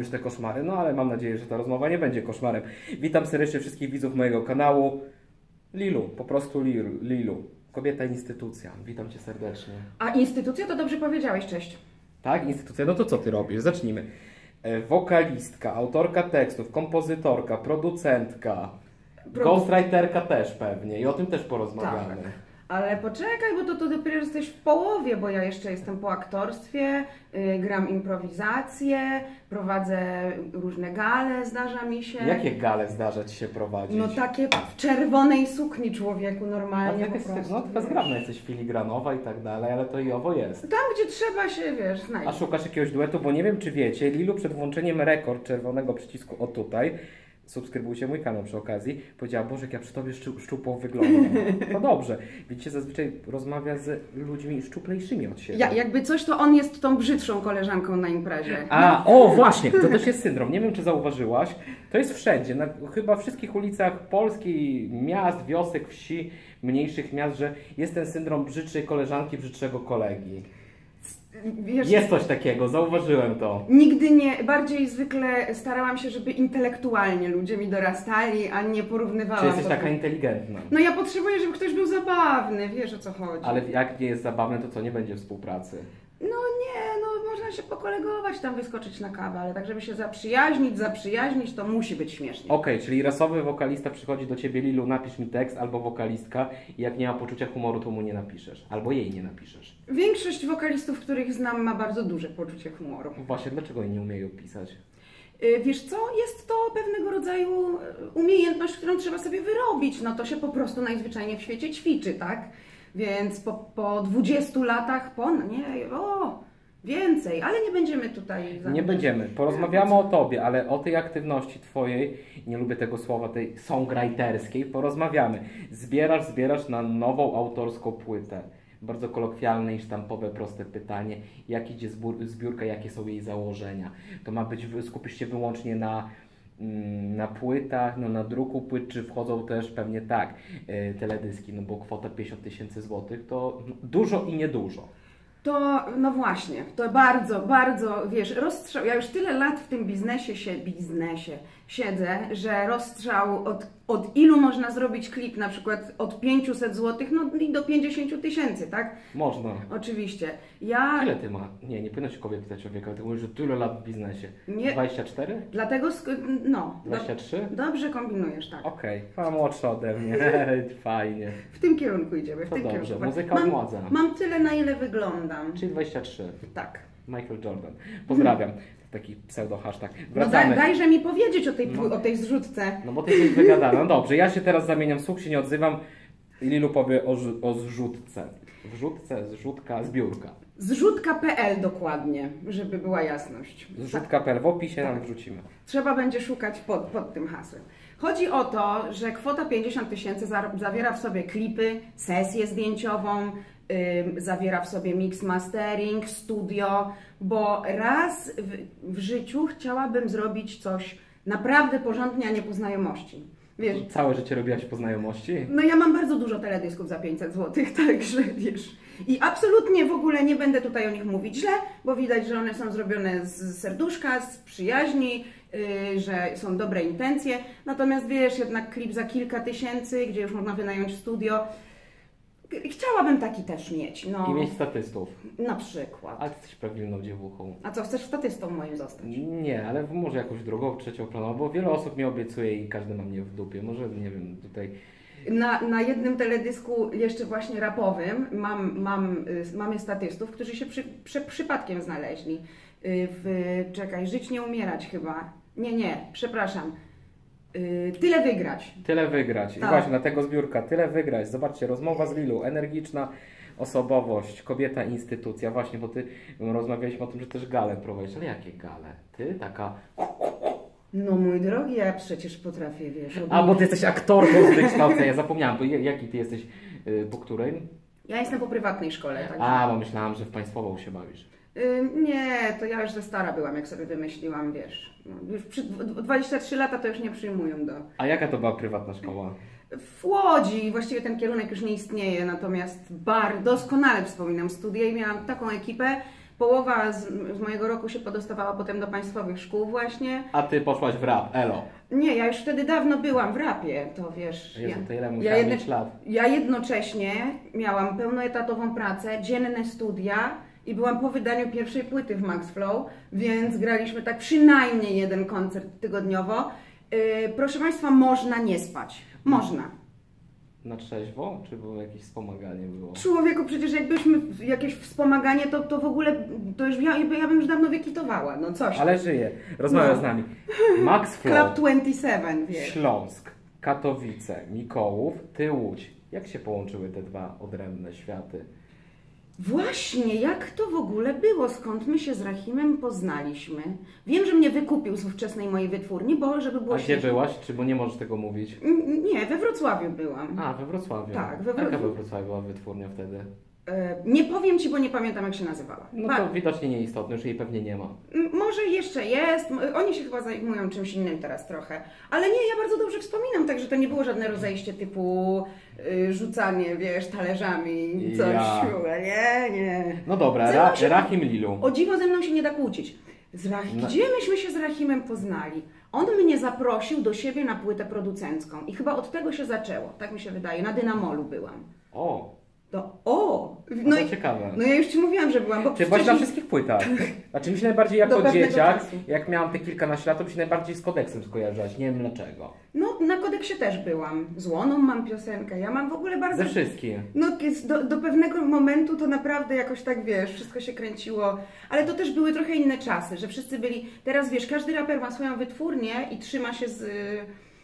już te koszmary, no ale mam nadzieję, że ta rozmowa nie będzie koszmarem. Witam serdecznie wszystkich widzów mojego kanału. Lilu, po prostu Lilu. Lilu. Kobieta instytucja. Witam Cię serdecznie. A instytucja to dobrze powiedziałeś, cześć. Tak, instytucja, no to co Ty robisz? Zacznijmy. E, Wokalistka, autorka tekstów, kompozytorka, producentka, Produ- ghostwriterka też pewnie i o tym też porozmawiamy. Tak. Ale poczekaj, bo to, to dopiero jesteś w połowie, bo ja jeszcze jestem po aktorstwie, y, gram improwizację, prowadzę różne gale, zdarza mi się. Jakie gale zdarza Ci się prowadzić? No takie w czerwonej sukni człowieku A normalnie ty po jesteś, prostu. no taka zgrabna jesteś filigranowa i tak dalej, ale to i owo jest. Tam, gdzie trzeba się, wiesz, A znaleźć. szukasz jakiegoś duetu, bo nie wiem czy wiecie, Lilu przed włączeniem rekord czerwonego przycisku o tutaj, subskrybujcie mój kanał przy okazji, powiedziała, Boże, jak ja przy Tobie szczu, szczupło wyglądam. To dobrze. Widzicie, zazwyczaj rozmawia z ludźmi szczuplejszymi od siebie. Ja, jakby coś, to on jest tą brzydszą koleżanką na imprezie. A, o właśnie, to też jest syndrom. Nie wiem, czy zauważyłaś. To jest wszędzie, na chyba wszystkich ulicach Polski, miast, wiosek, wsi, mniejszych miast, że jest ten syndrom brzydszej koleżanki, brzydszego kolegi. Wiesz, Jest coś takiego, zauważyłem to. Nigdy nie, bardziej zwykle starałam się, żeby intelektualnie ludzie mi dorastali, a nie porównywałam. Czy jesteś taka inteligentna? No ja potrzebuję, żeby ktoś był zabawny, wiesz o co chodzi. Ale jak nie jest zabawne, to co, nie będzie współpracy? No nie, no można się pokolegować, tam wyskoczyć na kawę, ale tak żeby się zaprzyjaźnić, zaprzyjaźnić, to musi być śmiesznie. Okej, czyli rasowy wokalista przychodzi do ciebie, Lilu, napisz mi tekst, albo wokalistka i jak nie ma poczucia humoru, to mu nie napiszesz. Albo jej nie napiszesz. Większość wokalistów, których znam, ma bardzo duże poczucie humoru. Właśnie, dlaczego nie umieją pisać? Y, Wiesz co, jest to pewnego rodzaju y, umiejętność, którą trzeba sobie wyrobić. No to się po prostu najzwyczajniej w świecie ćwiczy, tak? Więc po, po 20 latach, po, nie, o, więcej, ale nie będziemy tutaj... Nie będziemy. Porozmawiamy o tobie, ale o tej aktywności twojej, nie lubię tego słowa, tej songwriterskiej, porozmawiamy. Zbierasz, zbierasz na nową autorską płytę. Bardzo kolokwialne i sztampowe, proste pytanie. Jak idzie zbiórka, jakie są jej założenia? To ma być, skupisz się wyłącznie na, na płytach, no na druku płyt, czy wchodzą też pewnie tak, e, teledyski, no bo kwota 50 tysięcy złotych to dużo i niedużo. To, no właśnie, to bardzo, bardzo, wiesz, rozstrzał, ja już tyle lat w tym biznesie się, biznesie siedzę, że rozstrzał od, od ilu można zrobić klip, na przykład od 500 zł, no i do 50 tysięcy, tak? Można. Oczywiście. Ja, Ile ty ma? Nie, nie powinno się kobiet pytać ale ty mówisz, że tyle lat w biznesie. Nie. 24? dlatego, sk- no, do, 23? dobrze kombinujesz, tak. Okej, a młodsza ode mnie, fajnie. W tym kierunku idziemy, w To tym dobrze, kierunku. muzyka mam, odmładza. mam tyle, na ile wyglądam. Czyli 23. Tak. Michael Jordan. Pozdrawiam. Taki pseudo hashtag. No daj, Wracamy. dajże mi powiedzieć o tej, No. o tej zrzutce. No bo ty jesteś wygadana. No dobrze, ja się teraz zamieniam, słuch się nie odzywam. Lilu powie o, o zrzutce. Wrzutka, zrzutka, zbiórka. Zrzutka.pl dokładnie, żeby była jasność. Zrzutka.pl w opisie Tak. nam wrzucimy. Trzeba będzie szukać pod, pod tym hasłem. Chodzi o to, że kwota 50 tysięcy za- zawiera w sobie klipy, sesję zdjęciową, zawiera w sobie mix mastering, studio, bo raz w, w życiu chciałabym zrobić coś naprawdę porządnie, a nie po znajomości. Wiesz, Całe życie robiłaś po znajomości? no ja mam bardzo dużo teledysków za 500 zł, także wiesz. I absolutnie w ogóle nie będę tutaj o nich mówić źle, bo widać, że one są zrobione z serduszka, z przyjaźni, yy, że są dobre intencje. Natomiast wiesz, jednak klip za kilka tysięcy, gdzie już można wynająć studio. Chciałabym taki też mieć, no. I mieć statystów. Na przykład. Ale ty jesteś prawilną dziewuchą. A co, chcesz statystą moim zostać? Nie, ale może jakąś drugą, trzecią planową, bo wiele osób mi obiecuje i każdy ma mnie w dupie. Może, nie wiem, tutaj... Na, na jednym teledysku, jeszcze właśnie rapowym, mam, mam, y, mamy statystów, którzy się przy, przy, przypadkiem znaleźli. Y, W, czekaj, Żyć nie umierać chyba. Nie, nie, przepraszam. Y, Tyle wygrać. Tyle wygrać. I Tak. właśnie na tego zbiórka, tyle wygrać. Zobaczcie, rozmowa z Lilu, energiczna osobowość, kobieta, instytucja. Właśnie, bo ty rozmawialiśmy o tym, że też gale prowadzisz. Ale jakie gale? Ty taka... No mój drogi, ja przecież potrafię, wiesz. A, bo ty jesteś aktorką z wykształcenia. Zapomniałam, bo jaki ty jesteś, y, po której? Ja jestem po prywatnej szkole, tak? A, bo myślałam, że w państwową się bawisz. Y, Nie, to ja już za stara byłam, jak sobie wymyśliłam, wiesz. No, Już przy dw- 23 lata to już nie przyjmują do, A jaka to była prywatna szkoła? W Łodzi właściwie ten kierunek już nie istnieje, natomiast bar, doskonale wspominam studia i miałam taką ekipę, Połowa z, z mojego roku się podostawała potem do państwowych szkół właśnie. A ty poszłaś w rap, elo. Nie, ja już wtedy dawno byłam w rapie, to wiesz. Jezu, ja, to ile ja, mieć lat? ja jednocześnie miałam pełnoetatową pracę, dzienne studia i byłam po wydaniu pierwszej płyty w Max Flow, więc graliśmy tak przynajmniej jeden koncert tygodniowo. Yy, proszę Państwa, można nie spać. Można. Na trzeźwo? Czy było jakieś wspomaganie było? Człowieku, przecież jakbyśmy jakieś wspomaganie, to, to w ogóle, to już ja, ja bym już dawno wykitowała, no coś. Ale żyje. Rozmawia No. z nami. Max Club Flow, 27, wiesz. Śląsk, Katowice, Mikołów, ty Łódź. Jak się połączyły te dwa odrębne światy? Właśnie, jak to w ogóle było? Skąd my się z Rahimem poznaliśmy? Wiem, że mnie wykupił z ówczesnej mojej wytwórni, bo żeby było A gdzie byłaś? Czy bo nie możesz tego mówić? Mm, Nie, we Wrocławiu byłam. A, we Wrocławiu. Tak, we Jaka Wrocławiu. we Wrocławiu była wytwórnia wtedy? E, Nie powiem Ci, bo nie pamiętam jak się nazywała. No to widocznie nieistotne, już jej pewnie nie ma. Może jeszcze jest, oni się chyba zajmują czymś innym teraz trochę, ale nie, ja bardzo dobrze wspominam, także to nie było żadne rozejście typu y, rzucanie, wiesz, talerzami, coś, Ja. nie, nie. No dobra, Ra się- Rahim Lilu. O dziwo ze mną się nie da kłócić. Z Rach... No. Gdzie myśmy się z Rahimem poznali? On mnie zaprosił do siebie na płytę producencką i chyba od tego się zaczęło, tak mi się wydaje, na Dynamolu byłam. O, To, o! no No, to i, ciekawe. no ja już Ci mówiłam, że byłam, bo Czy byłaś na wcześniej- wszystkich płytach? Znaczy mi się najbardziej jako dzieciak, czasu. jak miałam te kilkanaście lat, to mi się najbardziej z kodeksem skojarzyłaś. Nie wiem dlaczego. No, na kodeksie też byłam. Z Łoną mam piosenkę. Ja mam w ogóle bardzo. Ze wszystkich. No, do, do pewnego momentu to naprawdę jakoś tak wiesz, wszystko się kręciło. Ale to też były trochę inne czasy, że wszyscy byli. Teraz wiesz, każdy raper ma swoją wytwórnię i trzyma się z.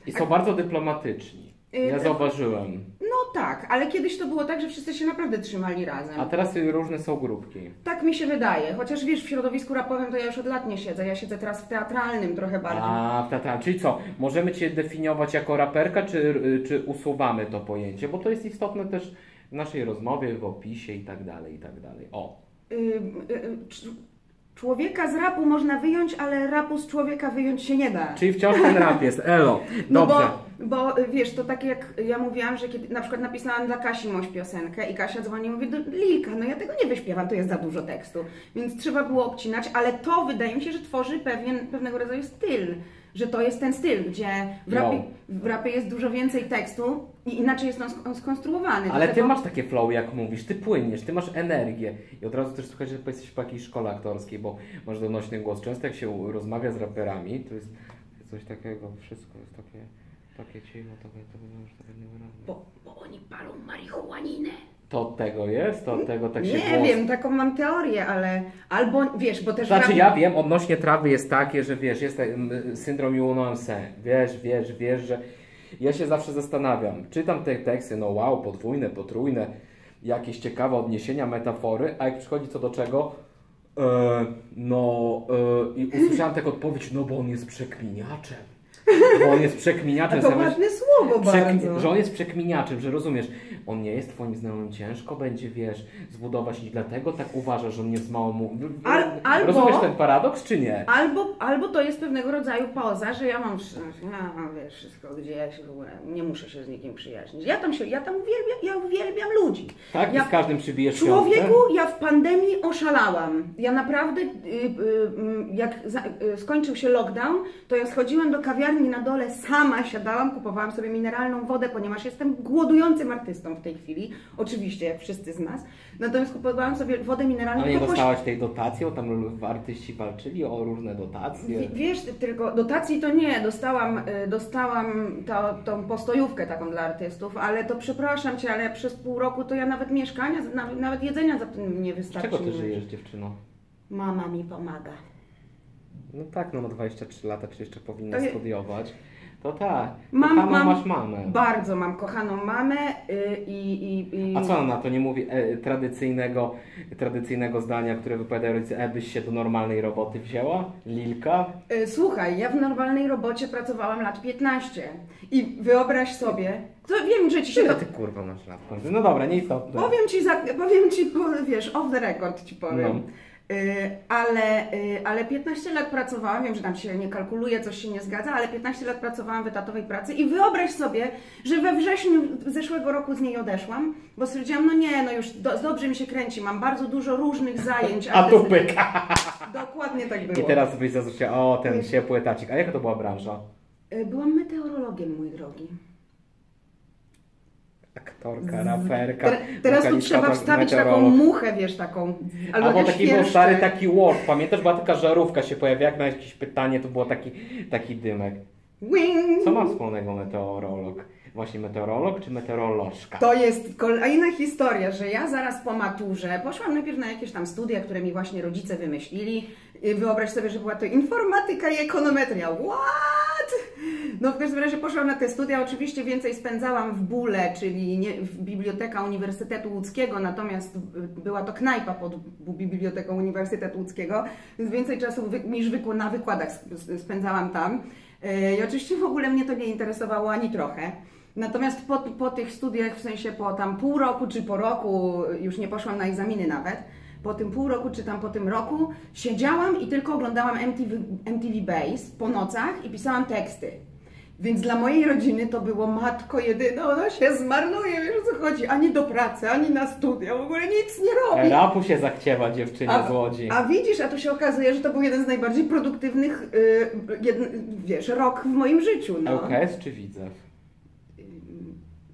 I są bardzo dyplomatyczni. Ja Y, zauważyłem. No tak, ale kiedyś to było tak, że wszyscy się naprawdę trzymali razem. A teraz różne są grupki. Tak mi się wydaje. Chociaż wiesz, w środowisku rapowym to ja już od lat nie siedzę. Ja siedzę teraz w teatralnym trochę bardziej. A, tata, czyli co? Możemy Cię definiować jako raperka, czy, y, czy usuwamy to pojęcie? Bo to jest istotne też w naszej rozmowie, w opisie i tak dalej, i tak dalej. O. Y, y, y, Człowieka z rapu można wyjąć, ale rapu z człowieka wyjąć się nie da. Czyli wciąż ten rap jest. Elo. No Dobrze. bo, bo y, wiesz, to tak jak ja mówiłam, że kiedy na przykład napisałam dla Kasi Moś piosenkę i Kasia dzwoni i mówi, Lilka, no ja tego nie wyśpiewam, to jest za dużo tekstu. Więc trzeba było obcinać, ale to wydaje mi się, że tworzy pewien, pewnego rodzaju styl. Że to jest ten styl, gdzie w rapie, w rapie jest dużo więcej tekstu i inaczej jest on sk- on skonstruowany. Ale ty masz takie flow, jak mówisz, ty płyniesz, ty masz energię. I od razu też słuchaj, że jesteś po jakiejś szkole aktorskiej, bo masz donośny głos. Często jak się rozmawia z raperami, to jest coś takiego, wszystko jest takie, takie cicho, takie, to już takie niewyraźne. Bo, bo oni palą marihuaninę. To od tego jest, to od tego tak się Nie głos... wiem, taką mam teorię, ale albo wiesz, bo też Znaczy rap- ja wiem, odnośnie trawy jest takie, że wiesz, jest mm, syndrom Junoanse. Wiesz, wiesz, wiesz, że ja się zawsze zastanawiam. Czytam te teksty, no wow, podwójne, potrójne, jakieś ciekawe odniesienia, metafory, a jak przychodzi co do czego, e, no e, i usłyszałem tak odpowiedź, no bo on jest przekminiaczem. Bo on jest A przekminiaczem. to zamiast- ładne słowo bardzo. że on jest przekminiaczem, że rozumiesz, on nie jest twoim znajomym, ciężko będzie, wiesz, zbudować i dlatego tak uważa, że on jest mało mu... Al- albo- Rozumiesz ten paradoks, czy nie? Albo, albo to jest pewnego rodzaju poza, że ja mam, ja mam wiesz, wszystko, gdzie ja się w ogóle nie muszę się z nikim przyjaźnić. Ja tam się, ja tam uwielbiam, ja uwielbiam ludzi. Tak? Ja- I z każdym przybijesz Człowieku, piątkę? ja w pandemii oszalałam. Ja naprawdę, y, y, y, jak za, y, skończył się lockdown, to ja schodziłam do kawiarni na dole, sama siadałam, kupowałam sobie mineralną wodę, ponieważ jestem głodującym artystą w tej chwili. Oczywiście, jak wszyscy z nas. Natomiast kupowałam sobie wodę mineralną. Ale nie dostałaś tej dotacji, bo tam artyści walczyli o różne dotacje. Wi- Wiesz, tylko dotacji to nie, dostałam, y, dostałam to, tą postojówkę taką dla artystów, ale to przepraszam Cię, ale przez pół roku to ja nawet mieszkania, nawet, jedzenia za tym nie Z wystarczy. czego ty żyjesz, dziewczyno? Mama mi pomaga. No tak, no ma 23 lata, czy jeszcze powinna studiować. To tak, Mam- mam, mam- masz mamę. Bardzo mam kochaną mamę y, i... i, i A co ona na to nie mówi e, tradycyjnego, tradycyjnego zdania, które wypowiadają rodzice, e, byś się do normalnej roboty wzięła? Lilka? y, Słuchaj, ja w normalnej robocie pracowałam lat 15 i wyobraź sobie, to wiem, że Ci się Ile to... ty kurwa masz lat? No dobra, nieistotne. Powiem Ci, za, powiem ci, wiesz, off the record Ci powiem. No. Y, Ale, y, ale 15 lat pracowałam, wiem, że tam się nie kalkuluje, coś się nie zgadza, ale 15 lat pracowałam w etatowej pracy i wyobraź sobie, że we wrześniu zeszłego roku z niej odeszłam, bo stwierdziłam, no nie, no już do, dobrze mi się kręci, mam bardzo dużo różnych zajęć. A tu pyka. Dokładnie tak było. I teraz byś zaznaczyła, o ten ciepły etacik. A jaka to była branża? Y, Byłam meteorologiem, mój drogi. Aktorka, raperka. Te, teraz tu trzeba tak, wstawić taką meteorolog. muchę, wiesz, taką. Albo Albo taki był stary taki word, pamiętasz? Była taka żarówka się pojawia, jak na jakieś pytanie, to było taki, taki dymek. Co ma wspólnego meteorolog? Właśnie meteorolog czy meteorolożka? To jest kolejna historia, że ja zaraz po maturze poszłam najpierw na jakieś tam studia, które mi właśnie rodzice wymyślili. I Wyobraź sobie, że była to informatyka i ekonometria. What? No w każdym razie poszłam na te studia. Oczywiście więcej spędzałam w Bule, czyli nie, w Biblioteka Uniwersytetu Łódzkiego, natomiast była to knajpa pod Biblioteką Uniwersytetu Łódzkiego, więc więcej czasu wy, niż na wykładach sp- spędzałam tam. Yy, I oczywiście w ogóle mnie to nie interesowało ani trochę. Natomiast po, po tych studiach, w sensie po tam pół roku czy po roku, już nie poszłam na egzaminy nawet, po tym pół roku czy tam po tym roku siedziałam i tylko oglądałam MTV, MTV Base po nocach i pisałam teksty. Więc dla mojej rodziny to było matko jedyna, ona się zmarnuje, wiesz o co chodzi, ani do pracy, ani na studia, w ogóle nic nie robi. Rapu się zachciewa dziewczynie z Łodzi. a widzisz, a tu się okazuje, że to był jeden z najbardziej produktywnych, y, jedn, wiesz, rok w moim życiu. No. LKS czy Widzew?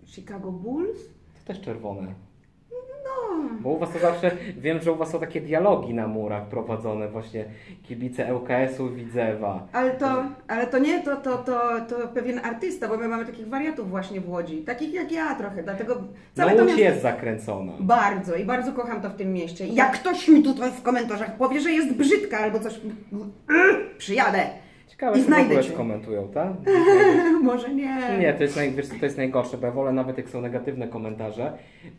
Chicago Bulls? To też czerwone. No. Bo u was to zawsze, wiem, że u was są takie dialogi na murach prowadzone, właśnie kibice ŁKS-u Widzewa. Ale to, ale to nie, to, to, to, to pewien artysta, bo my mamy takich wariatów właśnie w Łodzi, takich jak ja trochę, dlatego No całe to Łódź miasto... jest zakręcona. Bardzo i bardzo kocham to w tym mieście. Jak ktoś mi tutaj w komentarzach powie, że jest brzydka albo coś, przyjadę. Ciekawe, I czy w ogóle cię. skomentują, tak? Może nie. Nie, to jest, naj, wiesz, co, to jest najgorsze, bo ja wolę nawet jak są negatywne komentarze,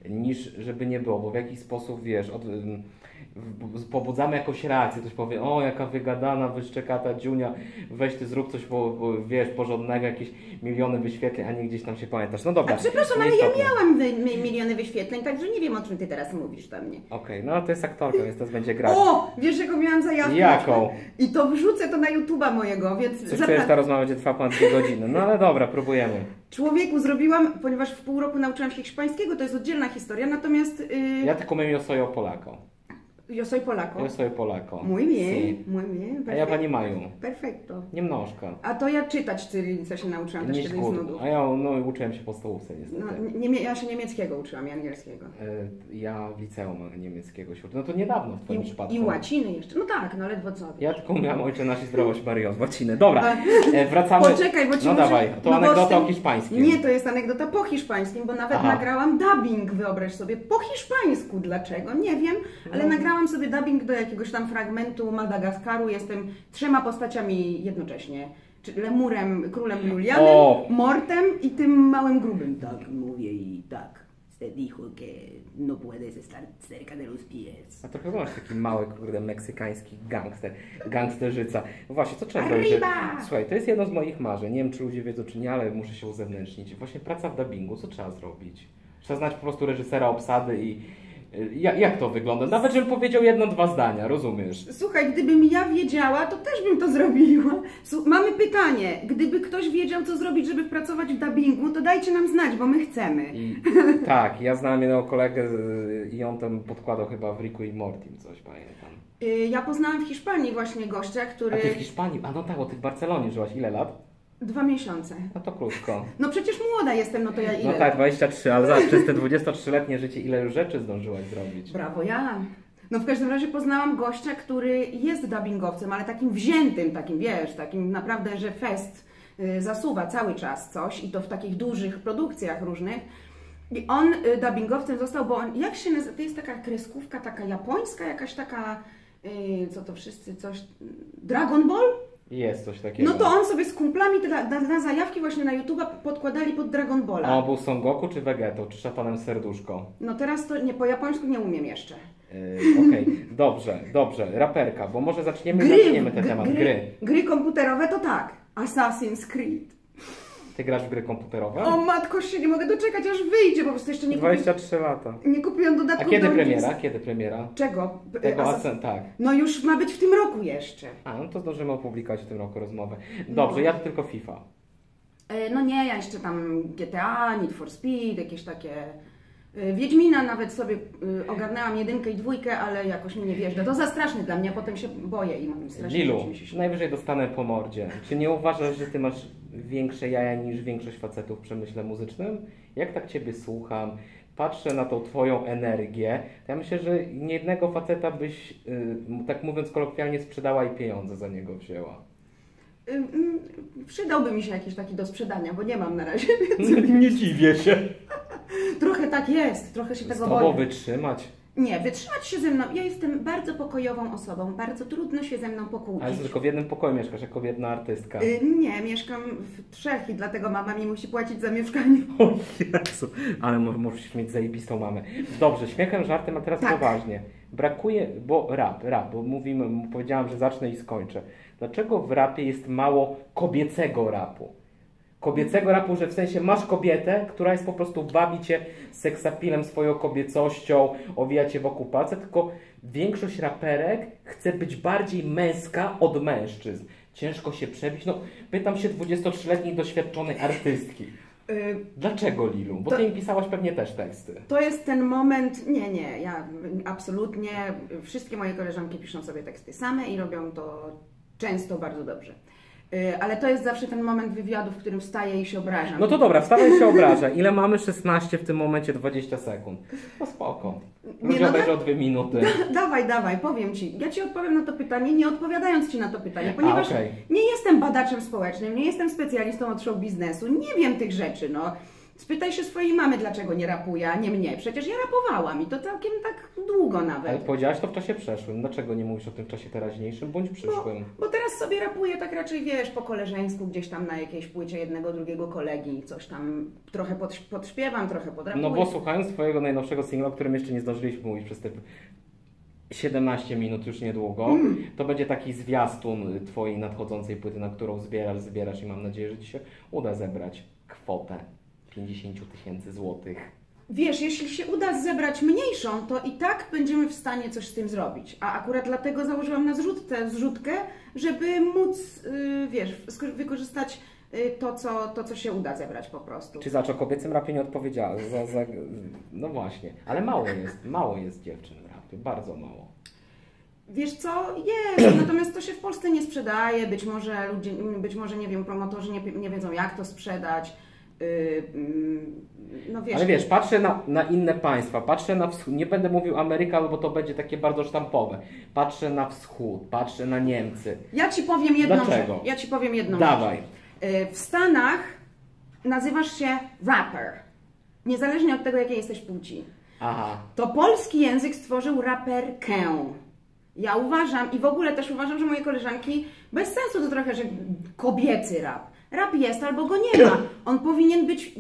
niż żeby nie było, bo w jakiś sposób, wiesz, od, pobudzamy jakąś reakcję, ktoś powie, o jaka wygadana, wyszczekata dziunia, weź ty zrób coś, po, po, wiesz, porządnego, jakieś miliony wyświetleń, a nie gdzieś tam się pamiętasz. No dobra, A przepraszam, ale ja miałam wy, mi, miliony wyświetleń, także nie wiem o czym ty teraz mówisz do mnie. Okej, no to jest aktorka, więc teraz będzie grać. O, wiesz jaką miałam zajawkę? Jaką? I to wrzucę to na YouTube'a mojego, więc Coś zapra- ta rozmowa będzie trwała ponad dwie godziny. No ale dobra, próbujemy. Człowieku zrobiłam, ponieważ w pół roku nauczyłam się hiszpańskiego, to jest oddzielna historia, natomiast yy, Ja tylko umiem o Polako. Yo soy Polako. Yo soy Polako. Muy bien, Sí. muy bien. A ja pani Maju. Perfekto. Niemnożka. A to ja czytać cyrylicę się nauczyłam też kiedyś z nudów. A ja no, uczyłem się w podstawówce niestety. No, nie, ja się niemieckiego uczyłam i angielskiego. E, Ja w liceum niemieckiego się uczyłem. No to niedawno w twoim I, przypadku. I łaciny jeszcze. No tak, no ledwo co. Ja tylko umiałam ojcze nasz i zdrowość Maryjo z łaciny. Dobra, e, wracamy. Poczekaj, bo ci No muszę- dawaj, to no anegdota tym- o hiszpańskim. Nie, to jest anegdota po hiszpańskim, bo nawet Aha. nagrałam dubbing, wyobraź sobie, po hiszpańsku. Dlaczego? Nie wiem, ale No. nagrałam sobie dubbing do jakiegoś tam fragmentu Madagaskaru. Jestem trzema postaciami jednocześnie. Czyli lemurem, królem Julianem, O! Mortem i tym małym grubym. Tak, mówię i tak. Se dijo que no puedes estar cerca de los pies. A trochę masz taki mały, kurde, meksykański gangster, gangsterzyca. No właśnie, co trzeba zrobić? Arriba! Słuchaj, to jest jedno z moich marzeń. Nie wiem, czy ludzie wiedzą, czy nie, ale muszę się uzewnętrznić. Właśnie praca w dubbingu, co trzeba zrobić? Trzeba znać po prostu reżysera obsady i y, jak, to wygląda? Nawet, żebym powiedział jedno, dwa zdania, rozumiesz? Słuchaj, gdybym ja wiedziała, to też bym to zrobiła. Słu- Mamy pytanie. Gdyby ktoś wiedział, co zrobić, żeby pracować w dubbingu, to dajcie nam znać, bo my chcemy. I tak, ja znałem jednego kolegę i on tam podkładał chyba w Riku i Mortim coś, pamiętam. Y, Ja poznałam w Hiszpanii właśnie gościa, A który... ty w Hiszpanii, a no tak, bo ty w Barcelonie żyłaś ile lat? Dwa miesiące. No to krótko. No przecież młoda jestem, no to ja ile? No tak, 23, ale zobacz, przez te 23-letnie życie ile już rzeczy zdążyłaś zrobić. Brawo ja. No w każdym razie poznałam gościa, który jest dubbingowcem, ale takim wziętym, takim wiesz, takim naprawdę, że fest y, zasuwa cały czas coś i to w takich dużych produkcjach różnych. I on y, dubbingowcem został, bo on, jak się nazywa, to jest taka kreskówka, taka japońska, jakaś taka, y, co to wszyscy, coś, Dragon Ball? Jest coś takiego. No to on sobie z kumplami dla, dla, dla zajawki właśnie na YouTube'a podkładali pod Dragon Balla. A on był Son Goku czy Vegetą, czy szatanem serduszko? No teraz to nie, po japońsku nie umiem jeszcze. Yy, Okej, dobrze, dobrze, raperka, bo może zaczniemy, Gry, zaczniemy ten temat, gry, gry. gry komputerowe to tak. Assassin's Creed. Ty grasz w gry komputerowe? O matko, się nie mogę doczekać, aż wyjdzie, po prostu jeszcze nie kupiłam, 23 lata. nie kupiłam A dodatku kiedy do premiera? Kiedy premiera? Czego? Tego Asa- Ascent, tak. No już ma być w tym roku jeszcze. A, no to zdążymy opublikować w tym roku rozmowę. Dobrze, No. ja to tylko FIFA. E, No nie, ja jeszcze tam GTA, Need for Speed, jakieś takie... e, Wiedźmina nawet sobie e, ogarnęłam jedynkę i dwójkę, ale jakoś mi nie wjeżdża. To za straszne dla mnie, a potem się boję i mam strasznie Lilu, najwyżej dostanę po mordzie. Czy nie uważasz, że ty masz większe jaja niż większość facetów w przemyśle muzycznym? Jak tak ciebie słucham, patrzę na tą twoją energię, to ja myślę, że niejednego faceta byś, y, tak mówiąc kolokwialnie, sprzedała i pieniądze za niego wzięła. Przydałby mi się jakiś taki do sprzedania, bo nie mam na razie. nie dziwię się. Trochę tak jest, trochę się Z tego boję. wytrzymać. Nie, wytrzymać się ze mną. Ja jestem bardzo pokojową osobą, bardzo trudno się ze mną pokłócić. Ale tylko w jednym pokoju mieszkasz jako jedna artystka. Y, Nie, mieszkam w trzech i dlatego mama mi musi płacić za mieszkanie. O Jezu, ale mu- musisz mieć zajebistą mamę. Dobrze, śmiechem, żartem, a teraz Tak. poważnie. Brakuje, bo rap, rap, bo mówimy, powiedziałam, że zacznę i skończę. Dlaczego w rapie jest mało kobiecego rapu? Kobiecego rapu, że w sensie masz kobietę, która jest po prostu bawi cię seksapilem, swoją kobiecością, owija cię wokół palca, tylko większość raperek chce być bardziej męska od mężczyzn. Ciężko się przebić. No, pytam się 23-letniej doświadczonej artystki. Y, Dlaczego Lilu? Bo To- ty im pisałaś pewnie też teksty. To jest ten moment, nie, nie, ja absolutnie, wszystkie moje koleżanki piszą sobie teksty same i robią to często bardzo dobrze. Y, Ale to jest zawsze ten moment wywiadu, w którym wstaję i się obrażam. No to dobra, wstawaj się obraża. Ile mamy? 16 w tym momencie 20 sekund. No spoko. Ludzie no obejrzą dwie minuty. Dawaj, dawaj, powiem Ci. Ja Ci odpowiem na to pytanie, nie odpowiadając Ci na to pytanie, ponieważ okej. nie jestem badaczem społecznym, nie jestem specjalistą od show biznesu, nie wiem tych rzeczy, no. Spytaj się swojej mamy, dlaczego nie rapuje, a nie mnie. Przecież ja rapowałam i to całkiem tak długo nawet. Ale powiedziałaś to w czasie przeszłym. Dlaczego nie mówisz o tym w czasie teraźniejszym bądź przyszłym? Bo teraz sobie rapuję tak raczej, wiesz, po koleżeńsku, gdzieś tam na jakiejś płycie jednego, drugiego kolegi, coś tam trochę pod, podśpiewam, trochę podrapuję. No bo słuchając twojego najnowszego singla, o którym jeszcze nie zdążyliśmy mówić przez te 17 minut już niedługo, Mm. to będzie taki zwiastun twojej nadchodzącej płyty, na którą zbierasz, zbierasz i mam nadzieję, że ci się uda zebrać kwotę 50 tysięcy złotych. Wiesz, jeśli się uda zebrać mniejszą, to i tak będziemy w stanie coś z tym zrobić. A akurat dlatego założyłam na zrzutkę, zrzutkę żeby móc, yy, wiesz, wykorzystać yy, to co, to, co się uda zebrać po prostu. Czy za o kobiecym rapie nie odpowiedziała? Za, za, no właśnie, ale mało jest, mało jest dziewczyn w rapie, bardzo mało. Wiesz co, jest, natomiast to się w Polsce nie sprzedaje, być może ludzie, być może, nie wiem, promotorzy nie, nie wiedzą jak to sprzedać. Yy, mm, no wiesz, Ale wiesz, patrzę na, na inne państwa, patrzę na wschód, nie będę mówił Ameryka, bo to będzie takie bardzo sztampowe. Patrzę na wschód, patrzę na Niemcy. ja Ci powiem jedną Dlaczego? rzecz. Ja Ci powiem jedną Dawaj. rzecz. Yy, W Stanach nazywasz się rapper, niezależnie od tego, jakiej jesteś płci. Aha. To polski język stworzył raperkę. Ja uważam i w ogóle też uważam, że moje koleżanki bez sensu to trochę, że kobiecy rap. Rap jest albo go nie ma. On powinien być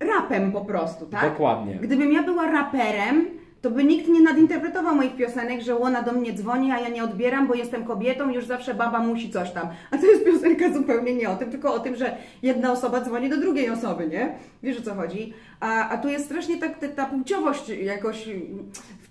rapem po prostu, tak? Dokładnie. Gdybym ja była raperem, to by nikt nie nadinterpretował moich piosenek, że ona do mnie dzwoni, a ja nie odbieram, bo jestem kobietą, już zawsze baba musi coś tam. A to jest piosenka zupełnie nie o tym, tylko o tym, że jedna osoba dzwoni do drugiej osoby, nie? Wiesz o co chodzi? A, a tu jest strasznie tak ta, ta płciowość jakoś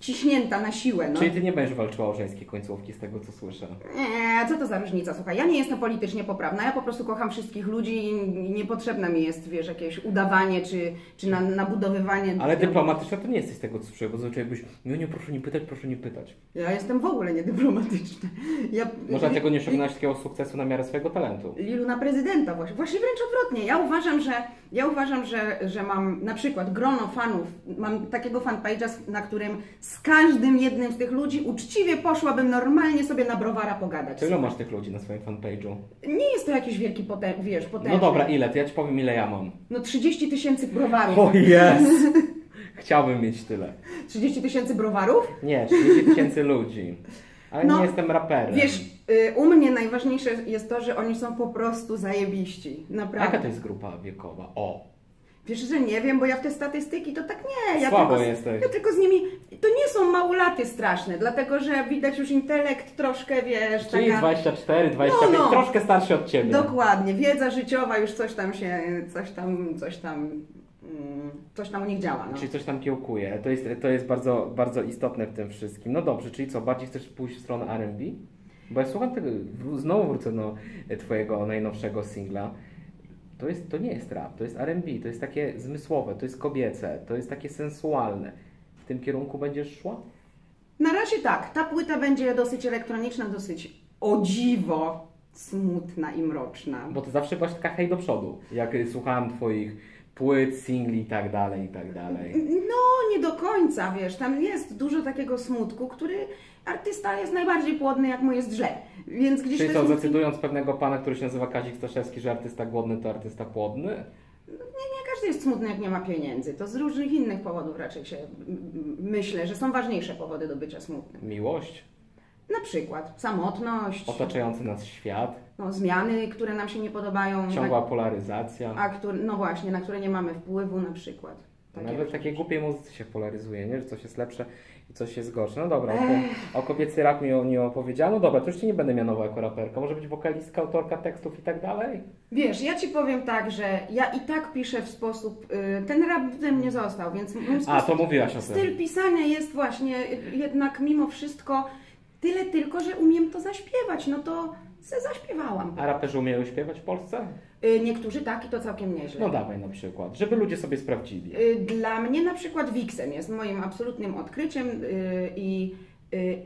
wciśnięta na siłę, no. Czyli ty nie będziesz walczyła o żeńskie końcówki z tego, co słyszę. Nie, co to za różnica? Słuchaj, ja nie jestem politycznie poprawna, ja po prostu kocham wszystkich ludzi i niepotrzebne mi jest, wiesz, jakieś udawanie czy, czy na, nabudowywanie. Ale dyplomatyczna to nie jesteś z tego, co czuję, bo zazwyczaj byś, no nie, proszę nie pytać, proszę nie pytać. Ja jestem w ogóle niedyplomatyczna. Ja, Może dlatego nie osiągnąłeś takiego sukcesu na miarę swojego talentu. Lilu na prezydenta właśnie. Właśnie wręcz odwrotnie. Ja uważam, że ja uważam, że, że mam na przykład grono fanów, mam takiego fanpage'a, na którym z każdym jednym z tych ludzi uczciwie poszłabym normalnie sobie na browara pogadać. Czy ile masz tych ludzi na swoim fanpage'u? Nie jest to jakiś wielki potę, wiesz, potężny. No dobra, ile? To ja ci powiem, ile ja mam. No 30 tysięcy browarów. O jest! Chciałbym mieć tyle. 30 tysięcy browarów? Nie, 30 tysięcy ludzi. Ale No, nie jestem raperem. Wiesz, y, u mnie najważniejsze jest to, że oni są po prostu zajebiści. Naprawdę. Jaka to jest grupa wiekowa? O! Wiesz, że nie wiem, bo ja w te statystyki to tak nie. Ja Słabo tylko, jesteś. Ja tylko z nimi. To nie są małolaty straszne, dlatego że widać już intelekt troszkę, wiesz, Czyli taka. 24, 25, No, no. troszkę starszy od ciebie. Dokładnie, wiedza życiowa już coś tam się, coś tam, coś tam, mm, coś tam u nich działa. No. Czyli coś tam kiełkuje. To jest, to jest bardzo, bardzo istotne w tym wszystkim. No dobrze, czyli co, bardziej chcesz pójść w stronę R&B? Bo ja słucham tego, znowu wrócę do twojego najnowszego singla. To, jest, to nie jest rap, to jest R&B, to jest takie zmysłowe, to jest kobiece, to jest takie sensualne. W tym kierunku będziesz szła? Na razie tak, ta płyta będzie dosyć elektroniczna, dosyć o dziwo smutna i mroczna. Bo ty zawsze byłaś taka hej do przodu, jak słuchałem twoich płyt, singli i tak dalej, i tak dalej. No, nie do końca, wiesz, tam jest dużo takiego smutku, który artysta jest najbardziej płodny, jak mu jest źle. Więc gdzieś Czyli co, smutki- zacytując pewnego pana, który się nazywa Kazik Staszewski, że artysta głodny to artysta płodny? Nie każdy jest smutny, jak nie ma pieniędzy. To z różnych innych powodów raczej się myślę, że są ważniejsze powody do bycia smutnym. Miłość, Na przykład samotność, otaczający nas świat, no, zmiany, które nam się nie podobają, ciągła polaryzacja. a no właśnie, na które nie mamy wpływu na przykład. Takie Nawet rzeczy. takiej głupiej muzyce się polaryzuje, nie? że coś jest lepsze coś jest gorsze. No dobra, o, o kobiecy rap mi o- nie opowiedziała. No dobra, to już Cię nie będę mianował jako raperka. Może być wokalistka, autorka tekstów i tak dalej? Wiesz, ja Ci powiem tak, że ja i tak piszę w sposób, y, ten rap we mnie został, więc mój A, sposób, to mówiłaś o tym. styl pisania jest właśnie jednak mimo wszystko tyle tylko, że umiem to zaśpiewać, no to se zaśpiewałam. A raperzy umieją śpiewać w Polsce? Y, Niektórzy tak i to całkiem nieźle. No dawaj na przykład, żeby ludzie sobie sprawdzili. Y, Dla mnie na przykład Wixen jest moim absolutnym odkryciem y, i,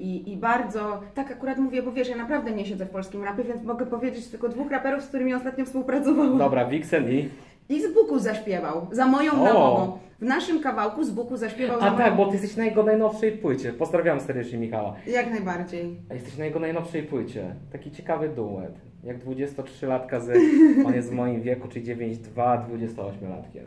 i, i bardzo, tak akurat mówię, bo wiesz, ja naprawdę nie siedzę w polskim rapie, więc mogę powiedzieć tylko dwóch raperów, z którymi ostatnio współpracowałam. Dobra, Vixen i... I z Buku zaśpiewał, za moją O! namową. W naszym kawałku z Buku zaśpiewał za A moją... tak, bo Ty jesteś na jego najnowszej płycie. Pozdrawiam serdecznie Michała. Jak najbardziej. A jesteś na jego najnowszej płycie. Taki ciekawy duet. Jak 23-latka z... On jest w moim wieku, czyli 9-2, 28-latkiem.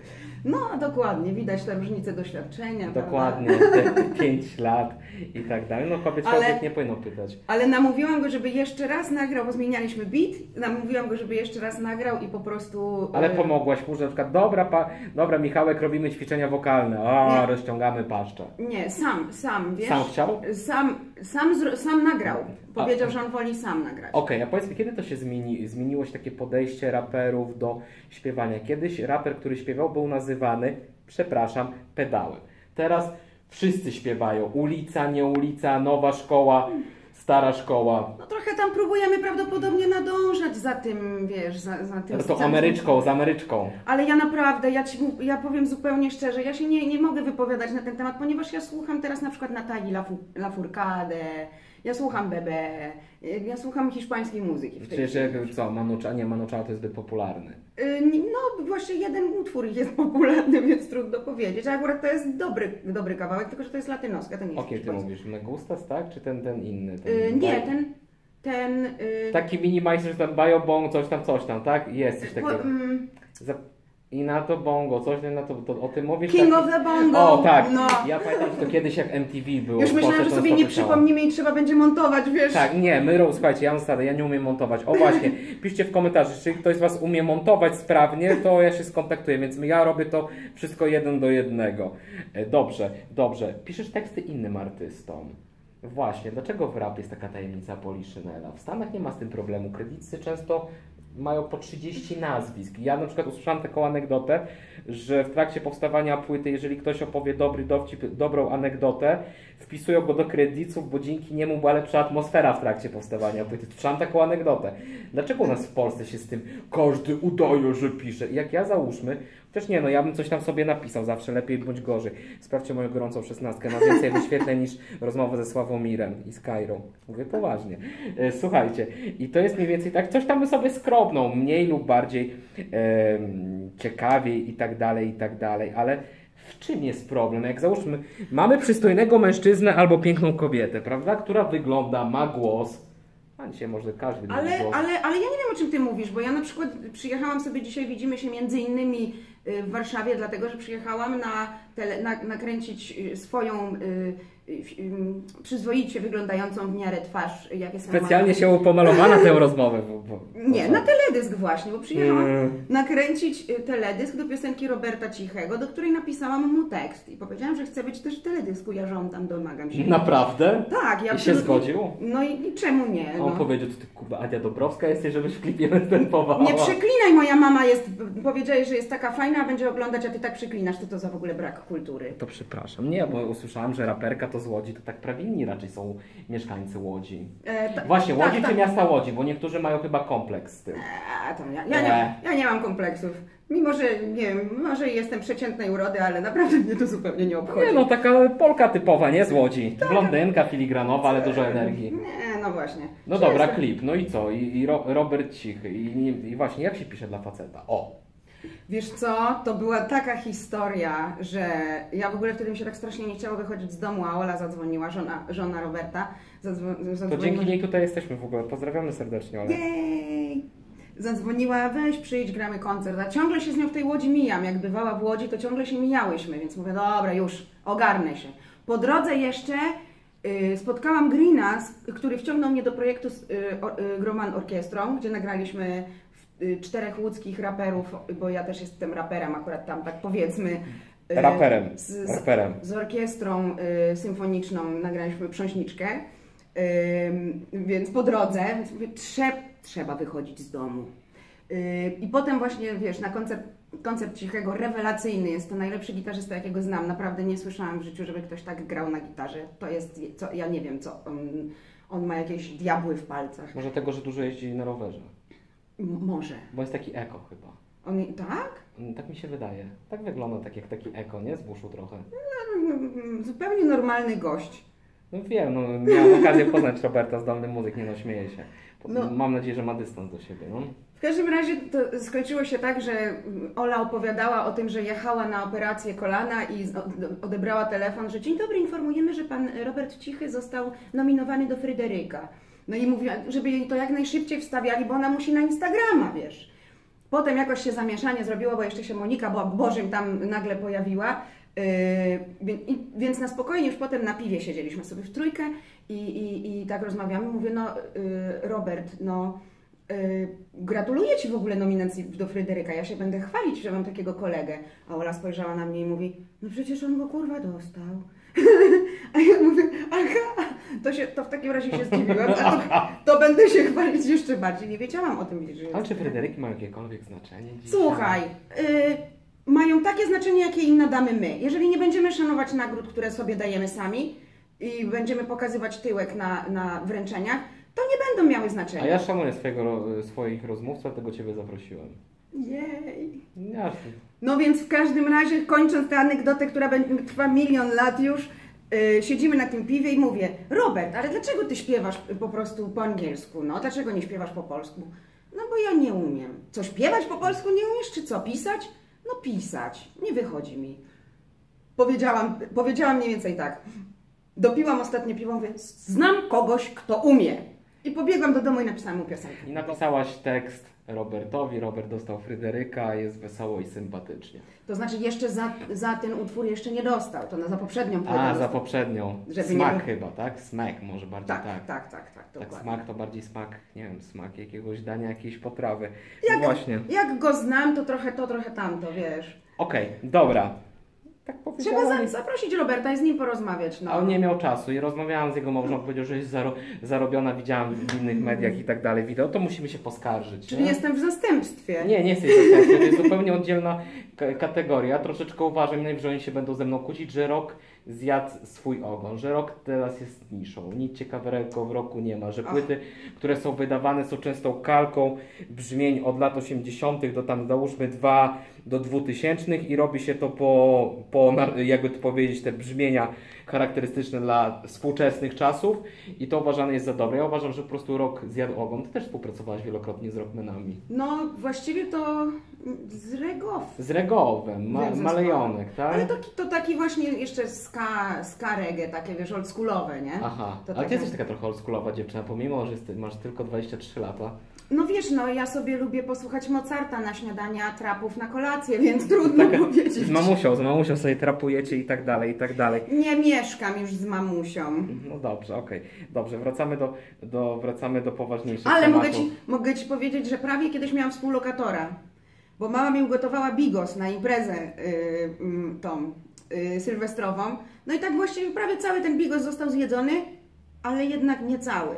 No, dokładnie, widać te różnice doświadczenia. Dokładnie, prawda? te 5 lat i tak dalej. No kobiet Ale- Ale... nie powinno pytać. Ale namówiłam go, żeby jeszcze raz nagrał, bo zmienialiśmy beat. Namówiłam go, żeby jeszcze raz nagrał i po prostu... Ale y, pomogłaś mu, że na przykład, dobra, pa... dobra Michałek, robimy ćwiczenia wokalne. O, Nie. rozciągamy paszczę. Nie, sam, sam, wiesz? Sam chciał? Sam, sam, sam nagrał. Powiedział, A- że on woli sam nagrać. Okej, a powiedz mi, kiedy to się zmieni, zmieniło się takie podejście raperów do śpiewania? Kiedyś raper, który śpiewał, był nazywany, przepraszam, pedałem. Teraz wszyscy śpiewają. Ulica, nie ulica, nowa szkoła, stara szkoła. No trochę tam próbujemy prawdopodobnie nadążać za tym, wiesz, za, za tym... To Ameryczką, z Ameryczką. Ale ja naprawdę, ja, ci, ja powiem zupełnie szczerze, ja się nie, nie mogę wypowiadać na ten temat, ponieważ ja słucham teraz na przykład Natalii Lafu- Lafourcade, ja słucham Bebe, ja słucham hiszpańskiej muzyki. W Przecież chwili. jak- co, Manucza, nie, Manucza to jest zbyt popularny. Y, No właśnie jeden utwór jest popularny, więc trudno powiedzieć. A akurat to jest dobry, dobry kawałek, tylko że to jest latynoska, to nie jest Okej, ty hiszpański. mówisz Me Gustas, tak? Czy ten, ten inny? Ten, Y, Nie, ten, ten... y, Taki mini majster, że tam Biobong, coś tam, coś tam, tak? Jest coś takiego. mm. I na to bongo, coś na to, to o tym mówisz? King tak? of the Bongo! O tak, No. ja pamiętam, że to kiedyś jak MTV było. Już myślałam, Polsce że sobie nie przypomnimy i trzeba będzie montować, wiesz? Tak, nie, my, słuchajcie, ja mam zasadę, ja nie umiem montować. O właśnie, piszcie w komentarzach, jeśli ktoś z Was umie montować sprawnie, to ja się skontaktuję, więc ja robię to wszystko jeden do jednego. E, Dobrze, dobrze. Piszesz teksty innym artystom. Właśnie, dlaczego w rap jest taka tajemnica Poliszynela? W Stanach nie ma z tym problemu. Kredycy często mają po 30 nazwisk. Ja na przykład usłyszałem taką anegdotę, że w trakcie powstawania płyty, jeżeli ktoś opowie dobry dowcip, dobrą anegdotę, wpisują go do kredytów, bo dzięki niemu była lepsza atmosfera w trakcie powstawania płyty. Słyszałem taką anegdotę. Dlaczego u nas w Polsce się z tym każdy udaje, że pisze? Jak ja załóżmy, chociaż nie no, ja bym coś tam sobie napisał, zawsze lepiej bądź gorzej. Sprawdźcie moją gorącą szesnastkę, ma więcej wyświetleń niż rozmowa ze Sławomirem i z Kairą. Mówię poważnie. E, Słuchajcie, i to jest mniej więcej tak, coś tam by sobie skrobną, mniej lub bardziej em, ciekawiej i tak dalej, i tak dalej, ale w czym jest problem? Jak załóżmy, mamy przystojnego mężczyznę albo piękną kobietę, prawda, która wygląda, ma głos, a dzisiaj może każdy ma Ale, głos. ale, ale ja nie wiem o czym ty mówisz, bo ja na przykład przyjechałam sobie dzisiaj, widzimy się między innymi y, w Warszawie, dlatego że przyjechałam na tele, na, nakręcić y, swoją, y, ym, przyzwoicie wyglądającą w miarę twarz, jakie są Specjalnie się pomalowała na tę rozmowę. Bo, bo, Nie, na teledysk właśnie, bo przyjechałam Mm. nakręcić y, teledysk do piosenki Roberta Cichego, do której napisałam mu tekst i powiedziałam, że chcę być też w teledysku, ja żądam, domagam się. Naprawdę? Tak, ja I się zgodził? No i, i czemu nie? A on No. powiedział, to ty kurwa Adia Dobrowska jesteś, żebyś w klipie występowała. Nie przeklinaj, moja mama jest, powiedziałeś, że jest taka fajna, a będzie oglądać, a ty tak przeklinasz, to to za w ogóle brak kultury. To przepraszam. Nie, bo usłyszałam, że raperka to z Łodzi, to tak prawie inni raczej są mieszkańcy Łodzi. E, ta- Właśnie, tak, Łodzi tak. czy miasta Łodzi, bo niektórzy mają chyba kompleks z tym. A, tam ja, ja, nie, ja nie mam kompleksów. Mimo, że nie wiem, może jestem przeciętnej urody, ale naprawdę mnie to zupełnie nie obchodzi. Nie no, taka Polka typowa, nie z Łodzi. Blondynka, filigranowa, ale dużo energii. Nie, no właśnie. No Czy dobra, klip. No i co? I, i Ro, Robert Cichy. I, I właśnie, jak się pisze dla faceta? O! Wiesz co, to była taka historia, że ja w ogóle wtedy mi się tak strasznie nie chciało wychodzić z domu, a Ola zadzwoniła, żona, żona Roberta. Zadzwo- To zadzwoniła, dzięki niej tutaj jesteśmy w ogóle. Pozdrawiamy serdecznie, Ole. Jej! Zadzwoniła, weź przyjdź, gramy koncert. A ciągle się z nią w tej Łodzi mijam. Jak bywała w Łodzi, to ciągle się mijałyśmy, więc mówię, dobra, już, ogarnę się. Po drodze jeszcze y, spotkałam Greena, który wciągnął mnie do projektu z y, y, Groman Orkiestrą, gdzie nagraliśmy czterech łódzkich raperów, bo ja też jestem raperem akurat tam, tak powiedzmy. y, Raperem. Z, z, Raperem. z orkiestrą y, symfoniczną nagraliśmy prząśniczkę, więc po drodze, więc mówię, trze, trzeba wychodzić z domu. I potem właśnie, wiesz, na koncert, koncert Cichego, rewelacyjny, jest to najlepszy gitarzysta, jakiego znam. Naprawdę nie słyszałam w życiu, żeby ktoś tak grał na gitarze. To jest, co, ja nie wiem, co, on, on ma jakieś diabły w palcach. Może tego, że dużo jeździ na rowerze. Może. Bo jest taki eko chyba. On, tak? Mm, Tak mi się wydaje. Tak wygląda tak jak taki eko, nie? Z buszu trochę. Mm, Zupełnie normalny gość. No wiem, no miałem okazję poznać Roberta, zdolny muzyk, nie no, śmieję się. No. Mam nadzieję, że ma dystans do siebie, no. W każdym razie to skończyło się tak, że Ola opowiadała o tym, że jechała na operację kolana i z- odebrała telefon, że dzień dobry, informujemy, że pan Robert Cichy został nominowany do Fryderyka. No i mówiła, żeby jej to jak najszybciej wstawiali, bo ona musi na Instagrama, wiesz. Potem jakoś się zamieszanie zrobiło, bo jeszcze się Monika Bo- Bożym tam nagle pojawiła. Yy, więc na spokojnie już potem na piwie siedzieliśmy sobie w trójkę i, i, i tak rozmawiamy. Mówię, no yy, Robert, no yy, gratuluję Ci w ogóle nominacji do Fryderyka. Ja się będę chwalić, że mam takiego kolegę. A Ola spojrzała na mnie i mówi, no przecież on go kurwa dostał. A ja mówię, aha, to, się, to w takim razie się zdziwiłem, a to, to będę się chwalić jeszcze bardziej. Nie wiedziałam o tym, że Ale czy Fryderyki mają jakiekolwiek znaczenie dzisiaj? Słuchaj, y, mają takie znaczenie, jakie im nadamy my. Jeżeli nie będziemy szanować nagród, które sobie dajemy sami i będziemy pokazywać tyłek na, na wręczeniach, to nie będą miały znaczenia. A ja szanuję swojego, swoich rozmówców, dlatego Ciebie zaprosiłem. Jej. Jasne. No więc w każdym razie, kończąc tę anegdotę, która będzie, trwa milion lat już, y, siedzimy na tym piwie i mówię, Robert, ale dlaczego ty śpiewasz po prostu po angielsku? No, dlaczego nie śpiewasz po polsku? No bo ja nie umiem. Co, śpiewać po polsku nie umiesz, czy co, pisać? No pisać, nie wychodzi mi. Powiedziałam, powiedziałam mniej więcej tak. Dopiłam ostatnie piwo, mówię, znam kogoś, kto umie. I pobiegłam do domu i napisałam mu piosenkę. I napisałaś tekst Robertowi, Robert dostał Fryderyka, jest wesoło i sympatycznie. To znaczy jeszcze za, za ten utwór jeszcze nie dostał, to na, za poprzednią płytę A, za poprzednią. Żeby nie smak było- chyba, tak? Smak może bardziej Tak, tak. tak, tak, tak, tak, Tak, smak to bardziej smak, nie wiem, smak jakiegoś dania, jakiejś potrawy. Jak- właśnie. Jak go znam, to trochę to, trochę tamto, wiesz. Okej, dobra. Tak Trzeba zaprosić Roberta i z nim porozmawiać, no. A on nie miał czasu i rozmawiałam z jego małżonką, powiedział, że jest zaro, zarobiona, widziałam w innych mediach i tak dalej, wideo, to musimy się poskarżyć. Czyli nie? jestem w zastępstwie. Nie, nie jesteś zastępcą, to jest zupełnie oddzielna kategoria. Troszeczkę uważam, najwyżej oni się będą ze mną kłócić, że rok zjadł swój ogon, że rok teraz jest niszą, nic ciekawego w roku nie ma, że Ach. płyty, które są wydawane są często kalką brzmień od lat 80. do tam załóżmy 2 do 2000 i robi się to po, po jakby to powiedzieć, te brzmienia charakterystyczne dla współczesnych czasów i to uważane jest za dobre. Ja uważam, że po prostu rok zjadł ogon. Ty też współpracowałaś wielokrotnie z rockmenami. No, właściwie to z Regow. Z Regowem, ma. Malejonek, tak? Ale to, to taki właśnie jeszcze ska, ska reggae, takie wiesz, oldschoolowe, nie? Aha, To ale ty taka- jesteś taka trochę oldschoolowa dziewczyna, pomimo, że masz tylko 23 lata. No wiesz, no ja sobie lubię posłuchać Mozarta na śniadania, trapów na kolację, więc trudno powiedzieć. Z mamusią, z mamusią sobie trapujecie i tak dalej, i tak dalej. Nie mieszkam już z mamusią. No dobrze, okej. Dobrze, wracamy do, do, wracamy do poważniejszych Ale tematów. mogę ci, mogę ci powiedzieć, że prawie kiedyś miałam współlokatora. Bo mama mi ugotowała bigos na imprezę yy, tą yy, sylwestrową. No i tak właściwie prawie cały ten bigos został zjedzony, ale jednak nie cały.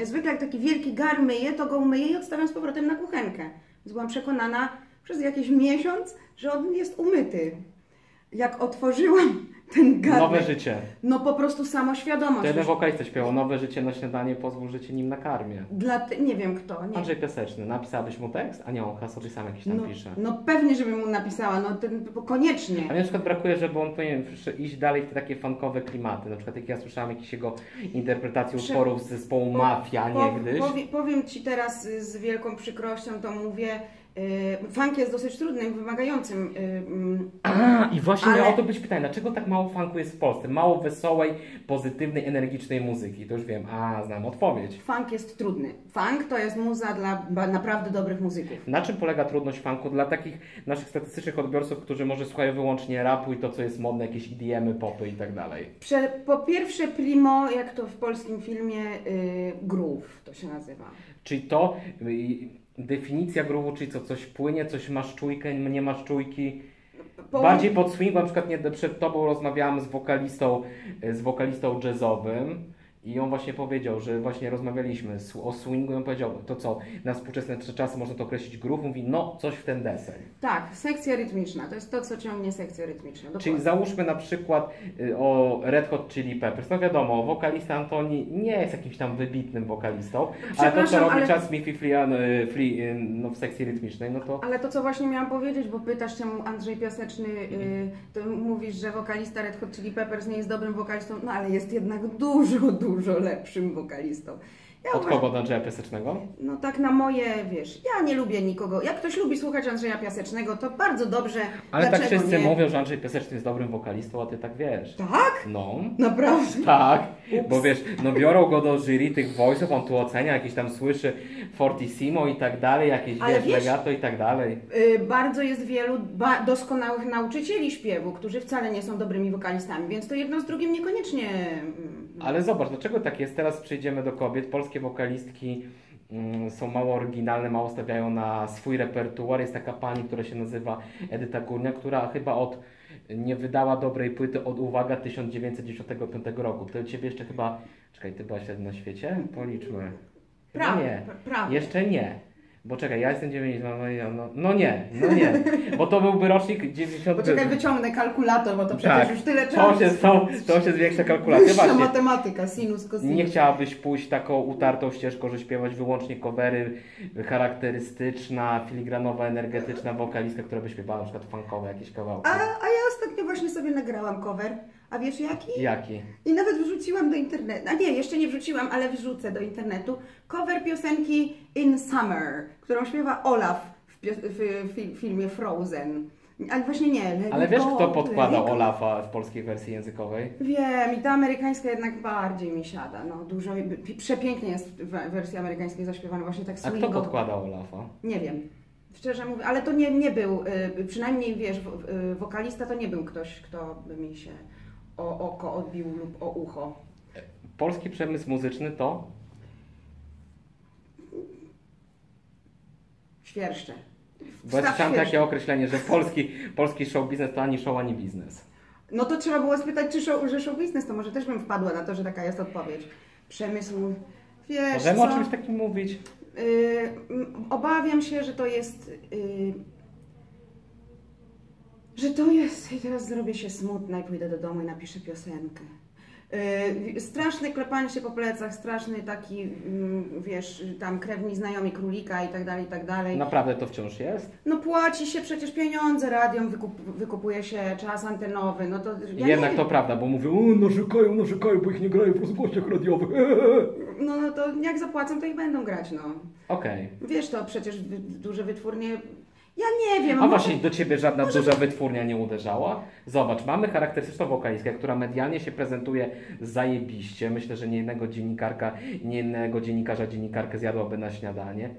Ja zwykle jak taki wielki gar myję, to go umyję i odstawiam z powrotem na kuchenkę. Więc byłam przekonana przez jakiś miesiąc, że on jest umyty. Jak otworzyłam ten garnek, Nowe życie. no po prostu samoświadomość. Już. wokalista śpiewał Nowe życie na śniadanie, pozwól, że cię nim nakarmię. Dla nie wiem kto, nie. Andrzej Piaseczny, napisałabyś mu tekst? A nie, on sobie sam jakiś tam No, pisze. no pewnie, żebym mu napisała, no ten, koniecznie. A mnie na przykład brakuje, żeby on powinien iść dalej w te takie funkowe klimaty. Na przykład jak ja słyszałam jakieś jego interpretacje Prze- utworów z zespołu Po- Mafia po- niegdyś. Powie, powiem Ci teraz z wielką przykrością to mówię. Y, Funk jest dosyć trudnym, wymagającym. y, mm, A, i właśnie Ale- miało to być pytanie, dlaczego tak mało funku jest w Polsce? Mało wesołej, pozytywnej, energicznej muzyki. To już wiem, a znam odpowiedź. Funk jest trudny. Funk to jest muza dla naprawdę dobrych muzyków. Na czym polega trudność funku dla takich naszych statystycznych odbiorców, którzy może słuchają wyłącznie rapu i to, co jest modne, jakieś EDM-y, popy i tak dalej? Prze, po pierwsze, primo, jak to w polskim filmie, y, groove to się nazywa. Czyli to, y, definicja groove'u, czyli co, coś płynie, coś masz czujkę, nie masz czujki. Po- Bardziej pod swing, na przykład nie, przed tobą rozmawiałam z wokalistą, z wokalistą jazzowym i on właśnie powiedział, że właśnie rozmawialiśmy o swingu i on powiedział, to co, na współczesne czasy można to określić groove, mówi, no coś w ten deseń. Tak, sekcja rytmiczna. To jest to, co ciągnie sekcję rytmiczną. Czyli dokładnie. załóżmy na przykład y, o Red Hot Chili Peppers. No wiadomo, wokalista Antoni nie jest jakimś tam wybitnym wokalistą, ale to co robi ale- Chad Smith i Flea, y, Flea y, no, w sekcji rytmicznej, no to Ale to, co właśnie miałam powiedzieć, bo pytasz czemu Andrzej Piaseczny, to mówisz, że wokalista Red Hot Chili Peppers nie jest dobrym wokalistą, no ale jest jednak dużo, dużo lepszym wokalistą. Ja od uważam- kogo? Od Andrzeja Piasecznego? No tak na moje, wiesz, ja nie lubię nikogo. Jak ktoś lubi słuchać Andrzeja Piasecznego, to bardzo dobrze. Ale tak Dlaczego wszyscy nie? mówią, że Andrzej Piaseczny jest dobrym wokalistą, a ty tak wiesz. Tak? No. Naprawdę? Tak, Ups. bo wiesz, no biorą go do jury tych voice'ów, on tu ocenia, jakieś tam słyszy fortissimo i tak dalej, jakieś Ale wiesz, wiesz- legato i tak dalej. Yy, bardzo jest wielu ba- doskonałych nauczycieli śpiewu, którzy wcale nie są dobrymi wokalistami, więc to jedno z drugim niekoniecznie. mm, Ale zobacz, dlaczego tak jest? Teraz przejdziemy do kobiet. Polskie wokalistki mm, są mało oryginalne, mało stawiają na swój repertuar. Jest taka pani, która się nazywa Edyta Górnia, która chyba od nie wydała dobrej płyty od uwaga 1995 roku. To ciebie jeszcze chyba. Czekaj, ty byłaś wtedy na świecie? Policzmy. Prawie, nie. pra- prawie. Jeszcze nie. Bo czekaj, ja jestem 90, no, no, no, no nie, no nie, bo to byłby rocznik 90. Poczekaj, wyciągnę kalkulator, bo to przecież Tak, już tyle to czasu. się, to, to się zwiększa kalkulacja. Wyższa Właśnie, matematyka, sinus, cosinus. nie chciałabyś pójść taką utartą ścieżką, że śpiewać wyłącznie covery, charakterystyczna, filigranowa, energetyczna wokalistka, która by śpiewała na przykład funkowe jakieś kawałki. A, a ja ostatnio właśnie sobie nagrałam cover. A wiesz jaki? Jaki? I nawet wrzuciłam do internetu. A nie, jeszcze nie wrzuciłam, ale wrzucę do internetu. Cover piosenki In Summer, którą śpiewa Olaf w, w, fi- filmie Frozen. Ale właśnie nie. Let Ale wiesz, go, kto podkładał. Olafa w polskiej wersji językowej? Wiem, i ta amerykańska jednak bardziej mi siada. No, dużo, przepięknie jest w wersji amerykańskiej zaśpiewana, właśnie tak A kto podkładał Olafa? Nie wiem. Szczerze mówiąc, ale to nie, nie był, y, przynajmniej wiesz, y, wokalista to nie był ktoś, kto by mi się o oko odbił lub o ucho. Polski przemysł muzyczny to? Świerszcze. Bo ja słyszałem takie określenie, że polski, polski show biznes to ani show, ani biznes. No to trzeba było spytać, czy show, że show business, to może też bym wpadła na to, że taka jest odpowiedź. Przemysł, wiesz Możemy co? o czymś takim mówić? Y, m, obawiam się, że to jest. y, że to jest. I teraz zrobię się smutna i pójdę do domu i napiszę piosenkę. Y, straszne klepanie się po plecach, straszny taki, mm, wiesz, tam krewni znajomi królika i tak dalej, i tak dalej. Naprawdę to wciąż jest? No płaci się przecież pieniądze radiom, wykup, wykupuje się czas antenowy, no to ja Jednak nie to prawda, bo mówią, narzekają, narzekają, bo ich nie grają w rozgłośniach radiowych. No, no to jak zapłacą, to ich będą grać, no. Okej. Wiesz, to przecież duże wytwórnie... Ja nie wiem, A może- właśnie do ciebie żadna duża wytwórnia nie uderzała? Zobacz, mamy charakterystyczną wokalistkę, która medialnie się prezentuje zajebiście. Myślę, że nie jednego dziennikarka, nie jednego dziennikarza, dziennikarkę zjadłaby na śniadanie.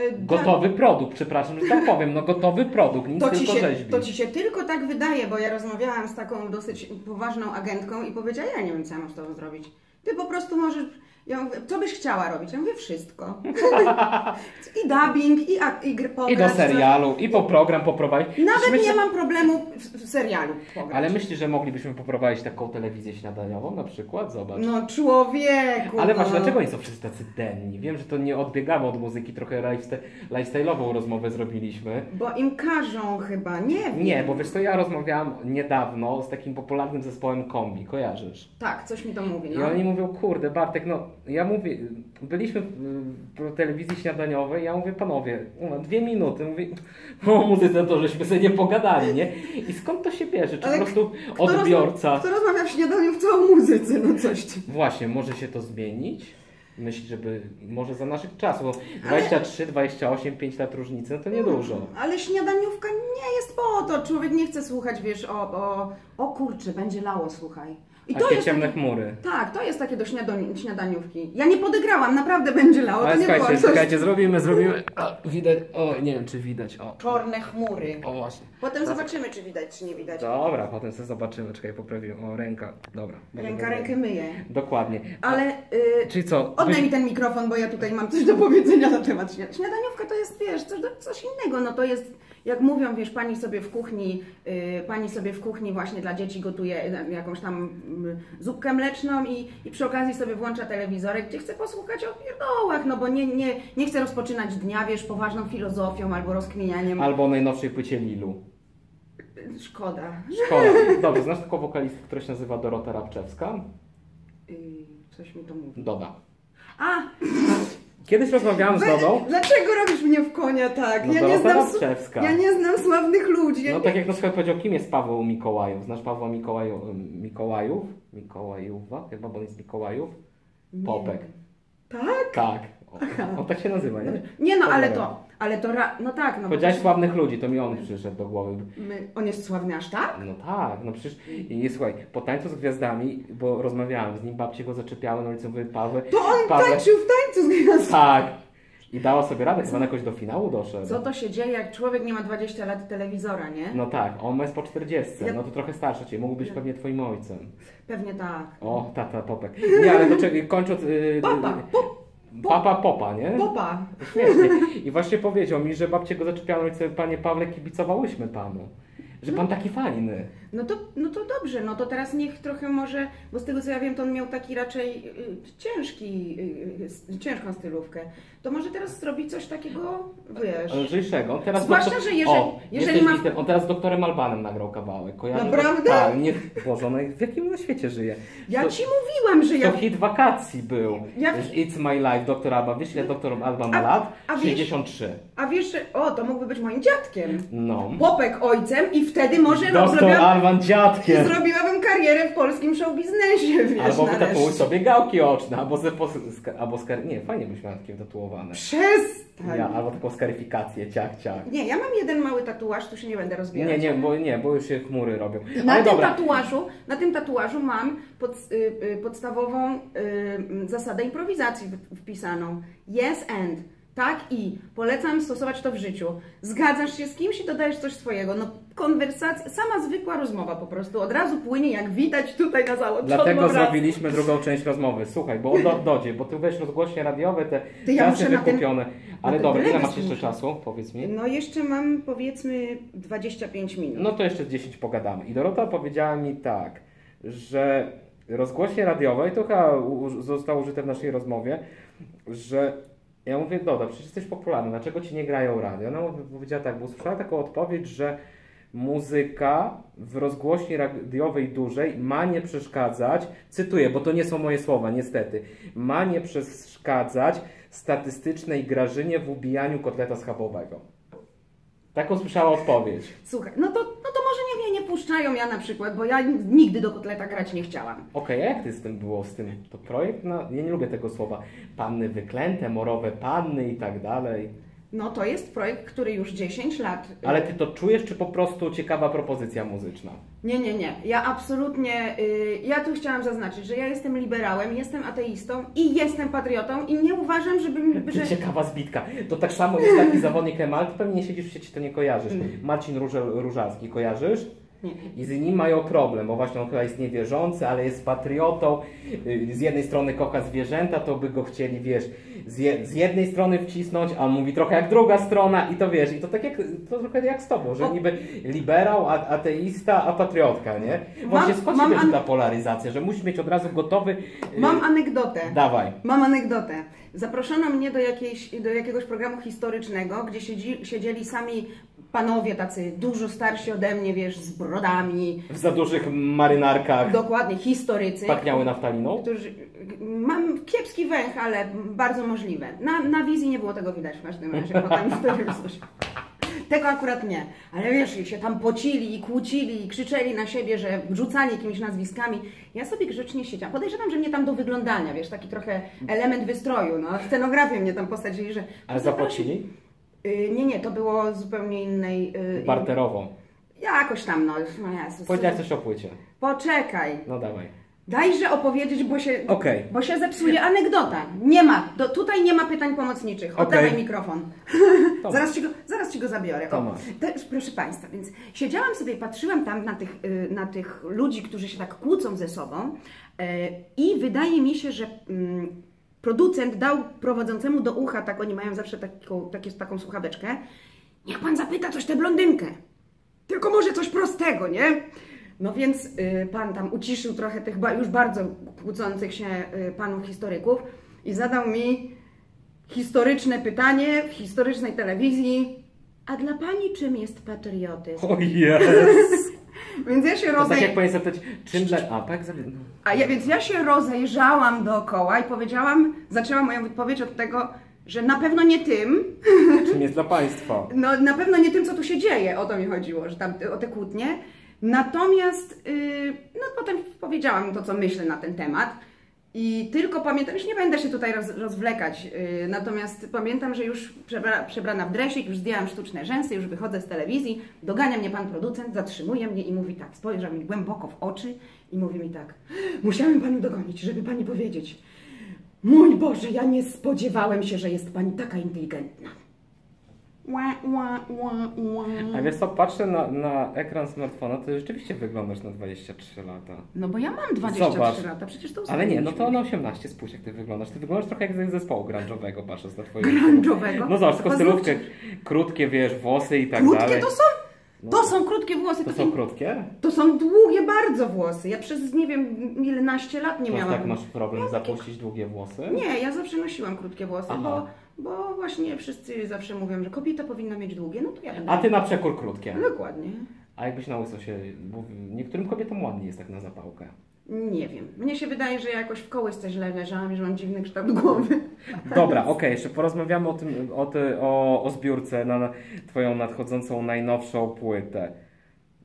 Y, tak. Gotowy produkt, przepraszam, że tak powiem, no gotowy produkt, nic To tylko się, rzeźbi. to ci się tylko tak wydaje, bo ja rozmawiałam z taką dosyć poważną agentką i powiedziała, ja nie wiem, co ja mam z tobą zrobić. Ty po prostu możesz, ja mówię, co byś chciała robić? Ja mówię, wszystko. I dubbing, i, i gry I pograć, do coś. serialu, i po program poprowadzić. Nawet Myślę- nie mam problemu w, w serialu pograć. Ale myślisz, że moglibyśmy poprowadzić taką telewizję śniadaniową na przykład? Zobacz. No człowieku, Ale właśnie, no. dlaczego oni są wszyscy tacy denni? Wiem, że to nie odbiegamy od muzyki, trochę lifestyle, lifestyle'ową rozmowę zrobiliśmy. Bo im każą chyba, nie wiem. Nie, bo wiesz co, ja rozmawiałam niedawno z takim popularnym zespołem Kombi, kojarzysz? Tak, coś mi to mówi, I no. oni mówią, kurde Bartek, no ja mówię, byliśmy w, telewizji śniadaniowej, ja mówię, panowie, no, dwie minuty, mówię, o muzyce to żeśmy sobie nie pogadali, nie? I skąd to się bierze? Czy Ale po prostu Kto rozma- odbiorca... Kto rozmawia w śniadaniu w całą muzyce, no coś ty. Właśnie, może się to zmienić? Myślisz, żeby może za naszych czasów, bo Ale- 23, 28, 5 lat różnicy, no to niedużo. Ale śniadaniówka nie jest po to. Człowiek nie chce słuchać, wiesz, o, o, o kurczę, będzie lało, słuchaj. I to Takie jest ciemne takie, chmury. Tak, to jest takie do śniadani- śniadaniówki. Ja nie podegrałam, naprawdę będzie lało, Ale to nie było słuchajcie, coś... słuchajcie, zrobimy, zrobimy. O, widać, o, nie wiem czy widać, o. Czarne chmury. O właśnie. Potem zobaczymy, czy widać, czy nie widać. Dobra, potem sobie zobaczymy, czekaj, poprawiłem. O, ręka, dobra. Ręka dobra. rękę myje. Dokładnie. Ale y, Czyli co? oddaj byś- mi ten mikrofon, bo ja tutaj mam coś do powiedzenia na temat śniad- śniadaniówka. To jest, wiesz, coś, coś innego. No to jest, jak mówią, wiesz, pani sobie w kuchni, y, pani sobie w kuchni właśnie dla dzieci gotuje y, jakąś tam y, zupkę mleczną i, i przy okazji sobie włącza telewizorek, gdzie chce posłuchać o pierdołach, no bo nie, nie, nie chce rozpoczynać dnia, wiesz, poważną filozofią albo rozkminianiem. Albo najnowszej płycie Lilu. Szkoda. Szkoda. Dobrze, znasz taką wokalistkę, która się nazywa Dorota Rabczewska? Y, coś mi to mówi. Doda. A, Kiedyś rozmawiałam z Dodą. Dlaczego robisz mnie w konia tak? No ja, nie znam, ja nie znam sławnych ludzi. Ja No nie... tak jak na przykład powiedział, kim jest Paweł Mikołajów? Znasz Pawła Mikołaju, Mikołajów? Mikołajuwa? Chyba, bo on jest Mikołajów? Nie. Popek. Tak? Tak. On, on tak się nazywa, nie? Nie no, ale Pozdrawiam. to, ale to, ra... no tak, no bo Powiedziałeś to- sławnych ludzi, to mi on przyszedł do głowy. my... on jest sławny aż tak? No tak, no przecież, i słuchaj, po tańcu z gwiazdami, bo rozmawiałem z nim, babcie go zaczepiały na ulicy, mówię, Paweł, To on Paweł. tańczył w tańcu z gwiazdą. Tak. I dała sobie radę, chyba jakoś do finału doszedł. Co to się dzieje, jak człowiek nie ma 20 lat telewizora, nie? No tak, on jest po 40, Ja- no to trochę starszy cię, mógł być pewnie twoim ojcem. Pewnie tak. O, tata Popek. Nie, ale do czego, kończąc... Yy, Papa, pop, Papa Popa, nie? popa. Śmiesznie. I właśnie powiedział mi, że babcie go zaczepiały, no i sobie, panie Pawle, kibicowałyśmy panu. Że pan taki fajny. No to, no to dobrze, no to teraz niech trochę może, bo z tego co ja wiem, to on miał taki raczej y, ciężki, y, y, ciężką stylówkę. To może teraz zrobi coś takiego, wiesz... Lżejszego. On teraz Zwłaszcza, doktor- że jeżeli- o, jeżeli ma- witem. On teraz z doktorem Albanem nagrał kawałek. Kojarzysz? Naprawdę? Tak, nie... Boże, ona w jakim na świecie żyje? Ja to, ci mówiłam, że ja... To hit wakacji był. Ja- It's my life, doktor Alba. Wiesz ile doktor Alba ma lat? a wiesz- 63. A wiesz. O, to mógłby być moim dziadkiem. No. Popek ojcem i wtedy może no, Dziadkiem. zrobiłabym karierę w polskim showbiznesie, wiesz, Albo wytatuuj sobie gałki oczne, albo, ze, ska- albo skar... Nie, fajnie byś miał takie tatuowane. Przestań. Ja, albo taką skaryfikację, ciach, ciach. Nie, ja mam jeden mały tatuaż, tu się nie będę rozbierać. Nie, nie, bo nie, bo już się chmury robią. Na Ale tym, dobra. tatuażu, na tym tatuażu mam pod, y, y, podstawową y, zasadę improwizacji wpisaną. Yes and. Tak i. Polecam stosować to w życiu. Zgadzasz się z kimś i dodajesz coś swojego. No konwersacja, sama zwykła rozmowa po prostu. Od razu płynie, jak widać tutaj na załączonym Dlatego zrobiliśmy drugą część rozmowy. Słuchaj, bo do, Dodzie, bo ty weź rozgłośnie radiowe, te Ty, ja czasy na ten- wykupione. Ale ten dobra, ile masz jeszcze czasu? Powiedz mi. No jeszcze mam powiedzmy 25 minut. No to jeszcze 10 pogadamy. I Dorota powiedziała mi tak, że rozgłośnie radiowe, i to chyba zostało użyte w naszej rozmowie, że ja mówię, Doda, przecież jesteś popularny, dlaczego ci nie grają radio? Ona mówi- powiedziała tak, bo usłyszała taką odpowiedź, że muzyka w rozgłośni radiowej dużej ma nie przeszkadzać, cytuję, bo to nie są moje słowa, niestety, ma nie przeszkadzać statystycznej grażynie w ubijaniu kotleta schabowego. Taką słyszała odpowiedź. Słuchaj, no to, no to może nie, nie, nie puszczają ja na przykład, bo ja nigdy do kotleta grać nie chciałam. Okej, a jak ty z tym było z tym? To projekt na... Ja nie lubię tego słowa. Panny wyklęte, morowe panny i tak dalej. No to jest projekt, który już 10 lat. Ale ty to czujesz, czy po prostu ciekawa propozycja muzyczna? Nie, nie, nie. Ja absolutnie. y, ja tu chciałam zaznaczyć, że ja jestem liberałem, jestem ateistą i jestem patriotą i nie uważam, żebym. Że... ciekawa zbitka. To tak samo jest taki zawodnik Emal, ty pewnie siedzisz w sieci, to nie kojarzysz. Marcin Różel, Różalski, kojarzysz? I z nim mają problem, bo właśnie on chyba jest niewierzący, ale jest patriotą. Y, Z jednej strony kocha zwierzęta, to by go chcieli, wiesz, z, je, z jednej strony wcisnąć, a on mówi trochę jak druga strona i to wiesz, i to tak jak, to trochę jak z tobą, że niby liberał, a, ateista, a patriotka, nie? Właśnie skąd się bierze ta polaryzacja, że musisz mieć od razu gotowy... y, Mam anegdotę. Dawaj. Mam anegdotę. Zaproszono mnie do, jakiejś, do jakiegoś programu historycznego, gdzie siedzi, siedzieli sami panowie tacy dużo starsi ode mnie, wiesz, z brodami, W za dużych marynarkach dokładnie historycy. pachniały naftaliną? Którzy, mam kiepski węch, ale bardzo możliwe. Na, na wizji nie było tego widać w każdym razie, potem. Tego akurat nie. Ale wiesz, się tam pocili i kłócili i krzyczeli na siebie, że rzucali jakimiś nazwiskami. Ja sobie grzecznie siedziałam. Podejrzewam, że mnie tam do wyglądania, wiesz, taki trochę element wystroju. No, scenografię mnie tam posadzili, że... Ale zapłacili? Y, nie, nie, to było zupełnie innej... y, Barterowo. Jakoś tam, no. no Jezus. Powiedziałeś coś o płycie. Poczekaj. No dawaj. Dajże opowiedzieć, bo się, Okej. bo się zepsuje anegdota. Nie ma, do, tutaj nie ma pytań pomocniczych. Oddawaj Okej. mikrofon. Zaraz, ci go, zaraz ci go zabiorę. Te, proszę Państwa, więc siedziałam sobie, patrzyłam tam na tych, y, na tych ludzi, którzy się tak kłócą ze sobą i wydaje mi się, że mm, producent dał prowadzącemu do ucha, tak oni mają zawsze taką, takie, taką słuchaweczkę, niech Pan zapyta coś tę blondynkę. Tylko może coś prostego, nie? No więc y, pan tam uciszył trochę tych już bardzo kłócących się y, panów historyków i zadał mi historyczne pytanie w historycznej telewizji. A dla pani czym jest patriotyzm? O Jezus. Więc ja się To tak rozej... jak powinien zapytać, czym dla... A, tak? No. A ja, więc ja się rozejrzałam dookoła i powiedziałam, zaczęłam moją wypowiedź od tego, że na pewno nie tym, Czym jest dla państwa? No na pewno nie tym, co tu się dzieje, o to mi chodziło, że tam o te kłótnie. Natomiast yy, no potem powiedziałam to, co myślę na ten temat. I tylko pamiętam, już nie będę się tutaj roz, rozwlekać, yy, natomiast pamiętam, że już przebra, przebrana w dresik, już zdjęłam sztuczne rzęsy, już wychodzę z telewizji, dogania mnie pan producent, zatrzymuje mnie i mówi tak, spojrzał mi głęboko w oczy i mówi mi tak, musiałem panu dogonić, żeby pani powiedzieć, mój Boże, ja nie spodziewałem się, że jest pani taka inteligentna. A wiesz co, patrzę na, na ekran smartfona, to rzeczywiście wyglądasz na 23 lata. No bo ja mam 23 Zobacz. lata, przecież to Ale nie, no to na 18 spójrz jak ty wyglądasz. Ty wyglądasz trochę jak z zespołu grunge'owego, patrząc na twoje... Grunge'owego? No zobacz, tylko stylówkę, krótkie, wiesz, włosy i tak Krótkie dalej. to są? No. To są krótkie włosy. To To, są krótkie? to są długie bardzo włosy. Ja przez, nie wiem, ilenaście lat nie To miałam. tak masz problem zapuścić długie włosy? Nie, ja zawsze nosiłam krótkie włosy, Aha. bo, bo właśnie wszyscy zawsze mówią, że kobieta powinna mieć długie, no to ja będę. A ty na przekór krótkie. Dokładnie. A jakbyś na łyso się... Bo niektórym kobietom ładnie jest tak na zapałkę. Nie wiem. Mnie się wydaje, że ja jakoś w kołysce źle leżałam i że mam dziwny kształt głowy. Dobra, okej, jeszcze porozmawiamy o tym, o, ty, o, o zbiórce na twoją nadchodzącą najnowszą płytę.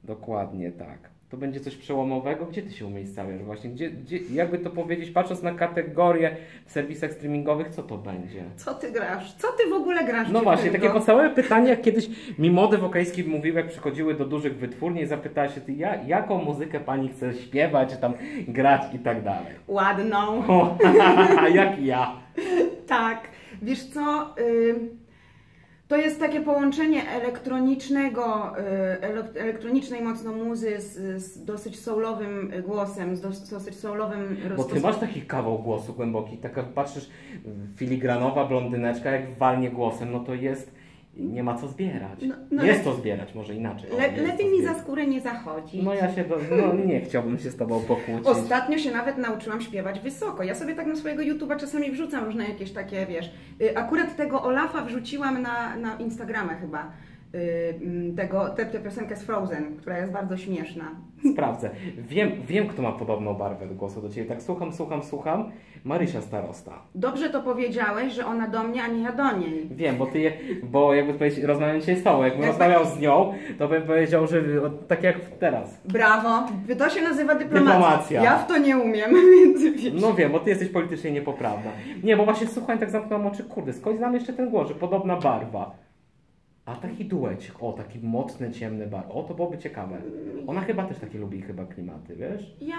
Dokładnie tak. To będzie coś przełomowego? Gdzie ty się umiejscawiasz właśnie? Gdzie, gdzie, jakby to powiedzieć, patrząc na kategorię w serwisach streamingowych, co to będzie? Co ty grasz? Co ty w ogóle grasz? No właśnie, takie podstawowe pytanie, jak kiedyś mi młody wokalistka mówił, jak przychodziły do dużych wytwórni i zapytała się, ty, ja, jaką muzykę pani chce śpiewać, czy tam grać i tak dalej. Ładną. O, jak ja. Tak, wiesz co? y, To jest takie połączenie elektronicznego, y, elek- elektronicznej mocno muzy z, z dosyć soulowym głosem, z dos- dosyć soulowym Bo ty masz taki kawał głosu głęboki, taka patrzysz, filigranowa blondyneczka, jak walnie głosem, no to jest, nie ma co zbierać. No, no jest to zbierać, może inaczej. O, Le, lepiej mi za skórę nie zachodzi. No ja się, do, no nie chciałbym się z tobą pokłócić. Ostatnio się nawet nauczyłam śpiewać wysoko. Ja sobie tak na swojego YouTube'a czasami wrzucam różne jakieś takie, wiesz. y, Akurat tego Olafa wrzuciłam na, na Instagrama chyba. Y, mm, tego, tę, tę piosenkę z Frozen, która jest bardzo śmieszna. Sprawdzę. Wiem, wiem, kto ma podobną barwę głosu do ciebie. Tak słucham, słucham, słucham. Marysia Starosta. Dobrze to powiedziałeś, że ona do mnie, a nie ja do niej. Wiem, bo ty, je, bo jakby powiedzieć, rozmawiam dzisiaj z tobą. Jakbym Jak rozmawiał z nią, to bym powiedział, że tak jak teraz. Brawo! To się nazywa dyplomacja. Dyplomacja. Ja w to nie umiem, więc wiesz. No wiem, bo ty jesteś politycznie niepoprawna. Nie, bo właśnie słucham, tak zamknąłem oczy, kurde, skąd znam jeszcze ten głos, że podobna barwa. A taki duecik, o, taki mocny, ciemny bar. O, to byłoby ciekawe. Ona chyba też takie lubi chyba klimaty, wiesz? Ja,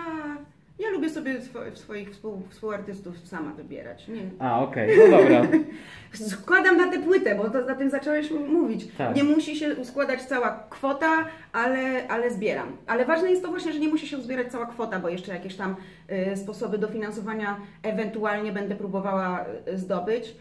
ja lubię sobie swo- swoich współ, współartystów sama wybierać. Nie. A, okej, no dobra. Składam na tę płytę, bo to, na tym zacząłeś m- mówić. Tak. Nie musi się składać cała kwota, ale, ale zbieram. Ale ważne jest to właśnie, że nie musi się zbierać cała kwota, bo jeszcze jakieś tam y, sposoby dofinansowania ewentualnie będę próbowała y, zdobyć.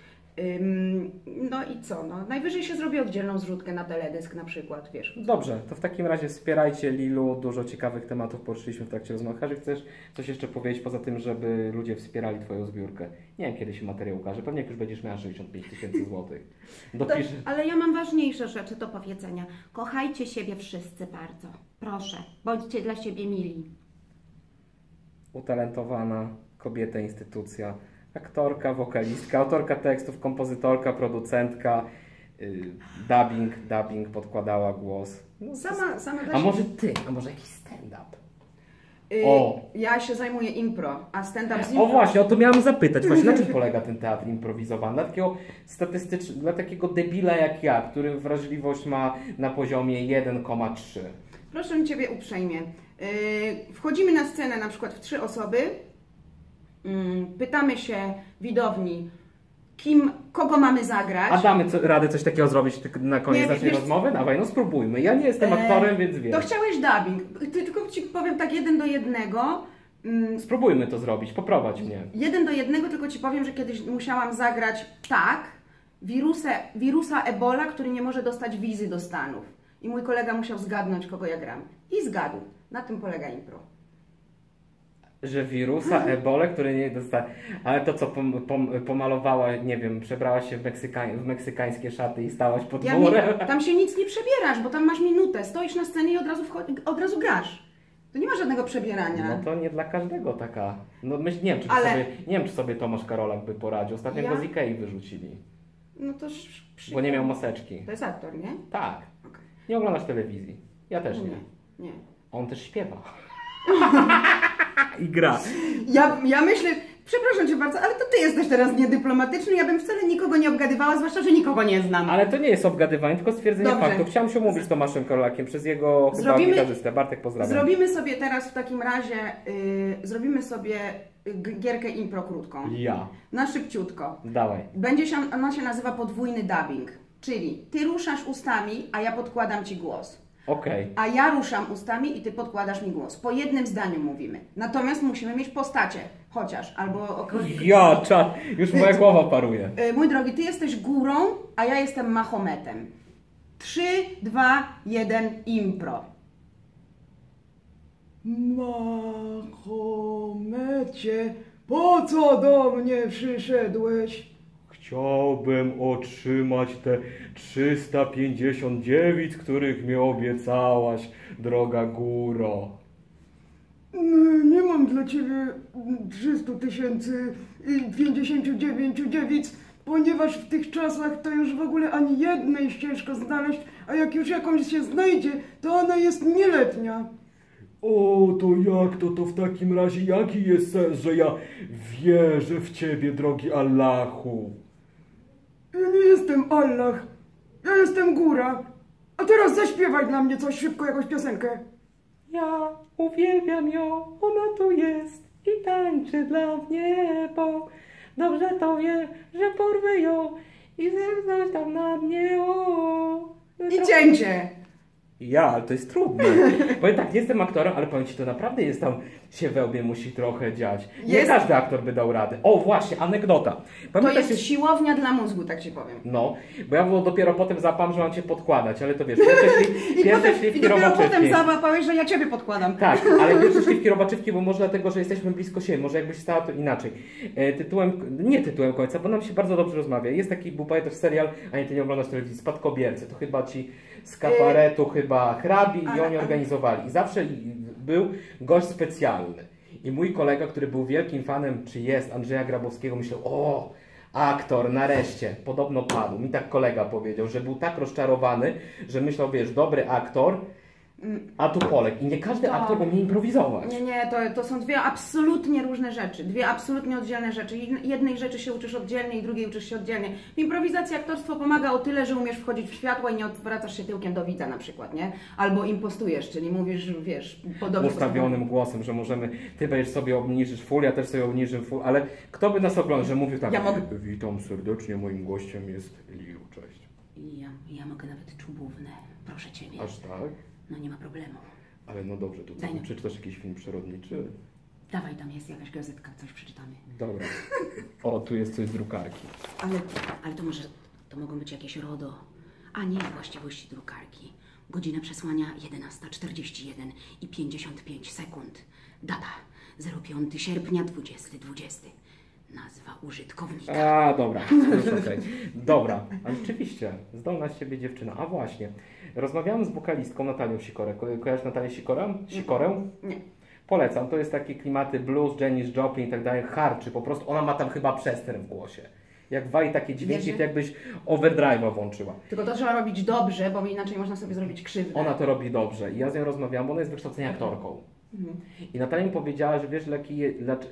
No i co? No, najwyżej się zrobi oddzielną zrzutkę na teledysk na przykład, wiesz. Dobrze, to w takim razie wspierajcie Lilu. Dużo ciekawych tematów poruszyliśmy w trakcie rozmowy. Że chcesz coś jeszcze powiedzieć poza tym, żeby ludzie wspierali Twoją zbiórkę? Nie wiem, kiedy się materiał ukaże. Pewnie jak już będziesz miała 65 tysięcy złotych. Dopisz... Ale ja mam ważniejsze rzeczy do powiedzenia. Kochajcie siebie wszyscy bardzo. Proszę, bądźcie dla siebie mili. utalentowana kobieta, instytucja, aktorka, wokalistka, autorka tekstów, kompozytorka, producentka, yy, dubbing, dubbing, podkładała głos. No, Sama, sama a może ty, a może jakiś stand-up? Y, O. Ja się zajmuję impro, a stand-up z O impro. właśnie, o to miałam zapytać. Właśnie na czym polega ten teatr improwizowany? Dla takiego statystycz... dla takiego debila jak ja, który wrażliwość ma na poziomie 1,3. Proszę Ciebie uprzejmie. Y, Wchodzimy na scenę na przykład w trzy osoby. Mm, Pytamy się widowni, kim, kogo mamy zagrać. A damy co, radę coś takiego zrobić tylko na koniec Nie, naszej wiesz- rozmowy? Dawaj, no spróbujmy. Ja nie jestem E, aktorem, więc wiem. To chciałeś dubbing. Ty, tylko Ci powiem tak jeden do jednego. Mm, Spróbujmy to zrobić, poprowadź mnie. Jeden do jednego, tylko Ci powiem, że kiedyś musiałam zagrać tak, wirusa, wirusa Ebola, który nie może dostać wizy do Stanów. I mój kolega musiał zgadnąć, kogo ja gram. I zgadł. Na tym polega impro. Że wirusa, ebole, który nie dostał. Ale to co, pom, pom, pomalowała, nie wiem, przebrałaś się w, meksykań, w meksykańskie szaty i stałaś pod Ja murem. mi, tam się nic nie przebierasz, bo tam masz minutę. Stoisz na scenie i od razu, od razu grasz. To nie ma żadnego przebierania. No to nie dla każdego taka. No myśl, nie wiem, czy, Ale- sobie, nie wiem, czy sobie Tomasz Karolak by poradził. Ostatnio Ja? go z Ikei wyrzucili, No to bo nie miał maseczki. To jest aktor, nie? Tak. Okej. Nie oglądasz telewizji. Ja też nie. Nie. nie. On też śpiewa. I gra. Ja, ja myślę, przepraszam Cię bardzo, ale to Ty jesteś teraz niedyplomatyczny. Ja bym wcale nikogo nie obgadywała, zwłaszcza, że nikogo nie znam. Ale to nie jest obgadywanie, tylko stwierdzenie Dobrze. faktu. Chciałem się umówić z Tomaszem Karolakiem przez jego chyba Zrobimy- gitarzystę. Bartek, pozdrawiam. Zrobimy sobie teraz w takim razie, y, zrobimy sobie y, g- gierkę impro krótką. Ja. Na szybciutko. Dawaj. Będzie się, ona się nazywa podwójny dubbing, czyli Ty ruszasz ustami, a ja podkładam Ci głos. Okej. A ja ruszam ustami i Ty podkładasz mi głos. Po jednym zdaniu mówimy. Natomiast musimy mieć postacie, chociaż, albo... oko- Ja, cza, już moja głowa paruje. Y, Mój drogi, Ty jesteś górą, a ja jestem Mahometem. 3, 2, 1, impro. Mahomecie, po co do mnie przyszedłeś? Chciałbym otrzymać te 350 dziewic, których mi obiecałaś, droga góro. No, Nie mam dla ciebie 300 tysięcy i 59 dziewic, ponieważ w tych czasach to już w ogóle ani jednej ciężko znaleźć, a jak już jakąś się znajdzie, to ona jest nieletnia. O, to jak to, to w takim razie jaki jest sens, że ja wierzę w Ciebie, drogi Allahu? Ja nie jestem Allah, ja jestem góra. A teraz zaśpiewaj dla mnie coś szybko, jakąś piosenkę. Ja uwielbiam ją, ona tu jest i tańczy dla mnie, bo dobrze to wie, że porwę ją i zerknąć tam na mnie, o. I cięcie. Ja, ale to jest trudne. Powiem tak, nie jestem aktorem, ale powiem Ci, to naprawdę jest tam, się we łbie musi trochę dziać. Nie Jest. każdy aktor by dał radę. O, właśnie, anegdota. To jest siłownia dla mózgu, tak ci powiem. No, bo ja było dopiero potem zapam, że mam Cię podkładać, ale to wiesz, pierwsze, śli, I, pierwsze potem, i śliwki dopiero potem załapałeś, że ja ciebie podkładam. Tak, ale pierwsze śliwki robaczywki, bo może dlatego, że jesteśmy blisko siebie, może jakbyś stała to inaczej. E, tytułem, nie tytułem końca, bo nam się bardzo dobrze rozmawia. Jest taki, był pamiętasz serial, a nie, ty nie oglądasz telewizji, Spadkobiercy, to chyba ci z kabaretu chyba hrabi i oni organizowali. I zawsze był gość specjalny. I mój kolega, który był wielkim fanem, czy jest, Andrzeja Grabowskiego, myślał, o, aktor, nareszcie, podobno padł. Mi tak kolega powiedział, że był tak rozczarowany, że myślał, wiesz, dobry aktor, a tu Polek. I nie każdy To- aktor umie improwizować. Nie, nie, to, to są dwie absolutnie różne rzeczy, dwie absolutnie oddzielne rzeczy. Jed- Jednej rzeczy się uczysz oddzielnie i drugiej uczysz się oddzielnie. W improwizacji aktorstwo pomaga o tyle, że umiesz wchodzić w światło i nie odwracasz się tyłkiem do widza na przykład, nie? Albo impostujesz, czyli mówisz, wiesz, podobnie. Ustawionym głosem, że możemy, ty będziesz sobie obniżysz full, ja też sobie obniżę full, ale kto by nas oglądał, że mówił tak, Ja mogę- witam serdecznie, moim gościem jest Liu, cześć. Ja, ja mogę nawet czubówne, proszę Ciebie. Aż tak? No nie ma problemu. Ale no dobrze, to co, Daj no. przeczytasz jakiś film przyrodniczy? Dawaj, tam jest jakaś gazetka, coś przeczytamy. Dobra. O, tu jest coś z drukarki. Ale, ale to może, to mogą być jakieś RODO. A nie, właściwości drukarki. Godzina przesłania 11.41 i 55 sekund. Data 05 sierpnia 2020. Nazwa użytkownika. A, dobra, okej. Dobra, ale rzeczywiście, zdolna z siebie dziewczyna. A właśnie, rozmawiałem z wokalistką Natalią Sikorę. Ko kojarzysz Natalię Sikorę? Sikorę? Nie. Polecam, to jest takie klimaty blues, Janis Joplin i tak dalej, harczy, po prostu ona ma tam chyba przester w głosie. Jak wali takie dźwięki, to jakbyś overdrive'a włączyła. Tylko to trzeba robić dobrze, bo inaczej można sobie zrobić krzywdę. Ona to robi dobrze i ja z nią rozmawiałam, bo ona jest wykształcenia aktorką. Mhm. I Natalia mi powiedziała, że wiesz, leki,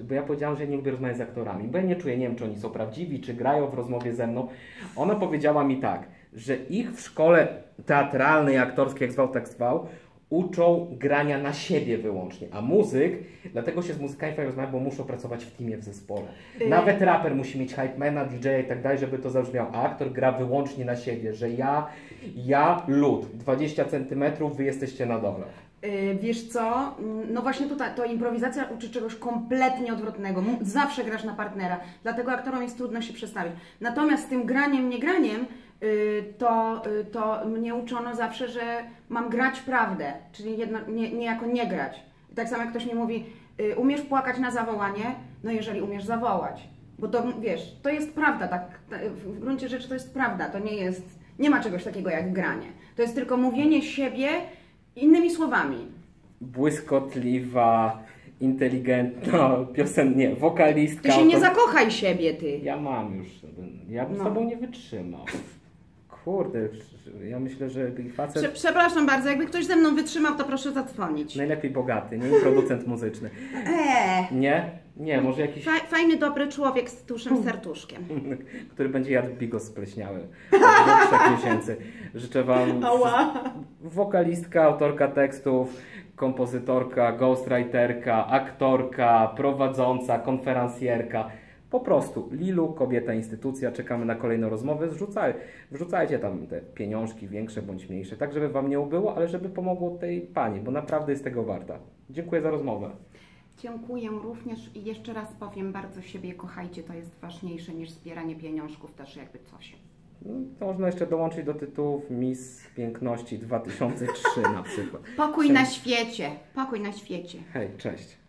bo ja powiedziałam, że ja nie lubię rozmawiać z aktorami, bo ja nie czuję, nie wiem, czy oni są prawdziwi, czy grają w rozmowie ze mną. Ona powiedziała mi tak, że ich w szkole teatralnej, aktorskiej, jak zwał, tak zwał, uczą grania na siebie wyłącznie, a muzyk, dlatego się z muzykami fajnie rozmawia, bo muszą pracować w teamie, w zespole. Y- Nawet raper musi mieć hypemana, DJ i tak dalej, żeby to zabrzmiało, a aktor gra wyłącznie na siebie, że ja, ja, lud, 20 centymetrów, wy jesteście na dole. Yy, Wiesz co, no właśnie tutaj to improwizacja uczy czegoś kompletnie odwrotnego. Zawsze grasz na partnera, dlatego aktorom jest trudno się przestawić. Natomiast z tym graniem, nie graniem, yy, to, yy, to mnie uczono zawsze, że mam grać prawdę, czyli jedno, nie, niejako nie grać. Tak samo jak ktoś mi mówi, yy, umiesz płakać na zawołanie, no jeżeli umiesz zawołać. Bo to wiesz, to jest prawda, tak, ta- w gruncie rzeczy to jest prawda, to nie jest, nie ma czegoś takiego jak granie. To jest tylko mówienie siebie innymi słowami. błyskotliwa, inteligentna, piosennie, wokalistka. Ty się nie to- zakochaj siebie, ty. Ja mam już, ja bym No. z tobą nie wytrzymał. Kurde, ja myślę, że facet Prze przepraszam bardzo, jakby ktoś ze mną wytrzymał, to proszę zadzwonić. najlepiej bogaty, nie producent muzyczny. Eee, Nie? Nie, może jakiś, fa fajny, dobry człowiek z tuszym serduszkiem. który będzie jadł bigos spleśniały od trzech miesięcy. Życzę Wam wokalistka, autorka tekstów, kompozytorka, ghostwriterka, aktorka, prowadząca, konferencjerka. Po prostu Lilu, kobieta, instytucja. Czekamy na kolejną rozmowę. Zrzucaj, wrzucajcie tam te pieniążki, większe bądź mniejsze, tak żeby Wam nie ubyło, ale żeby pomogło tej pani, bo naprawdę jest tego warta. Dziękuję za rozmowę. Dziękuję również i jeszcze raz powiem, bardzo siebie kochajcie, to jest ważniejsze niż zbieranie pieniążków też jakby coś. No, to można jeszcze dołączyć do tytułów Miss Piękności 2003 na przykład. Pokój na świecie, pokój na świecie. Hej, cześć.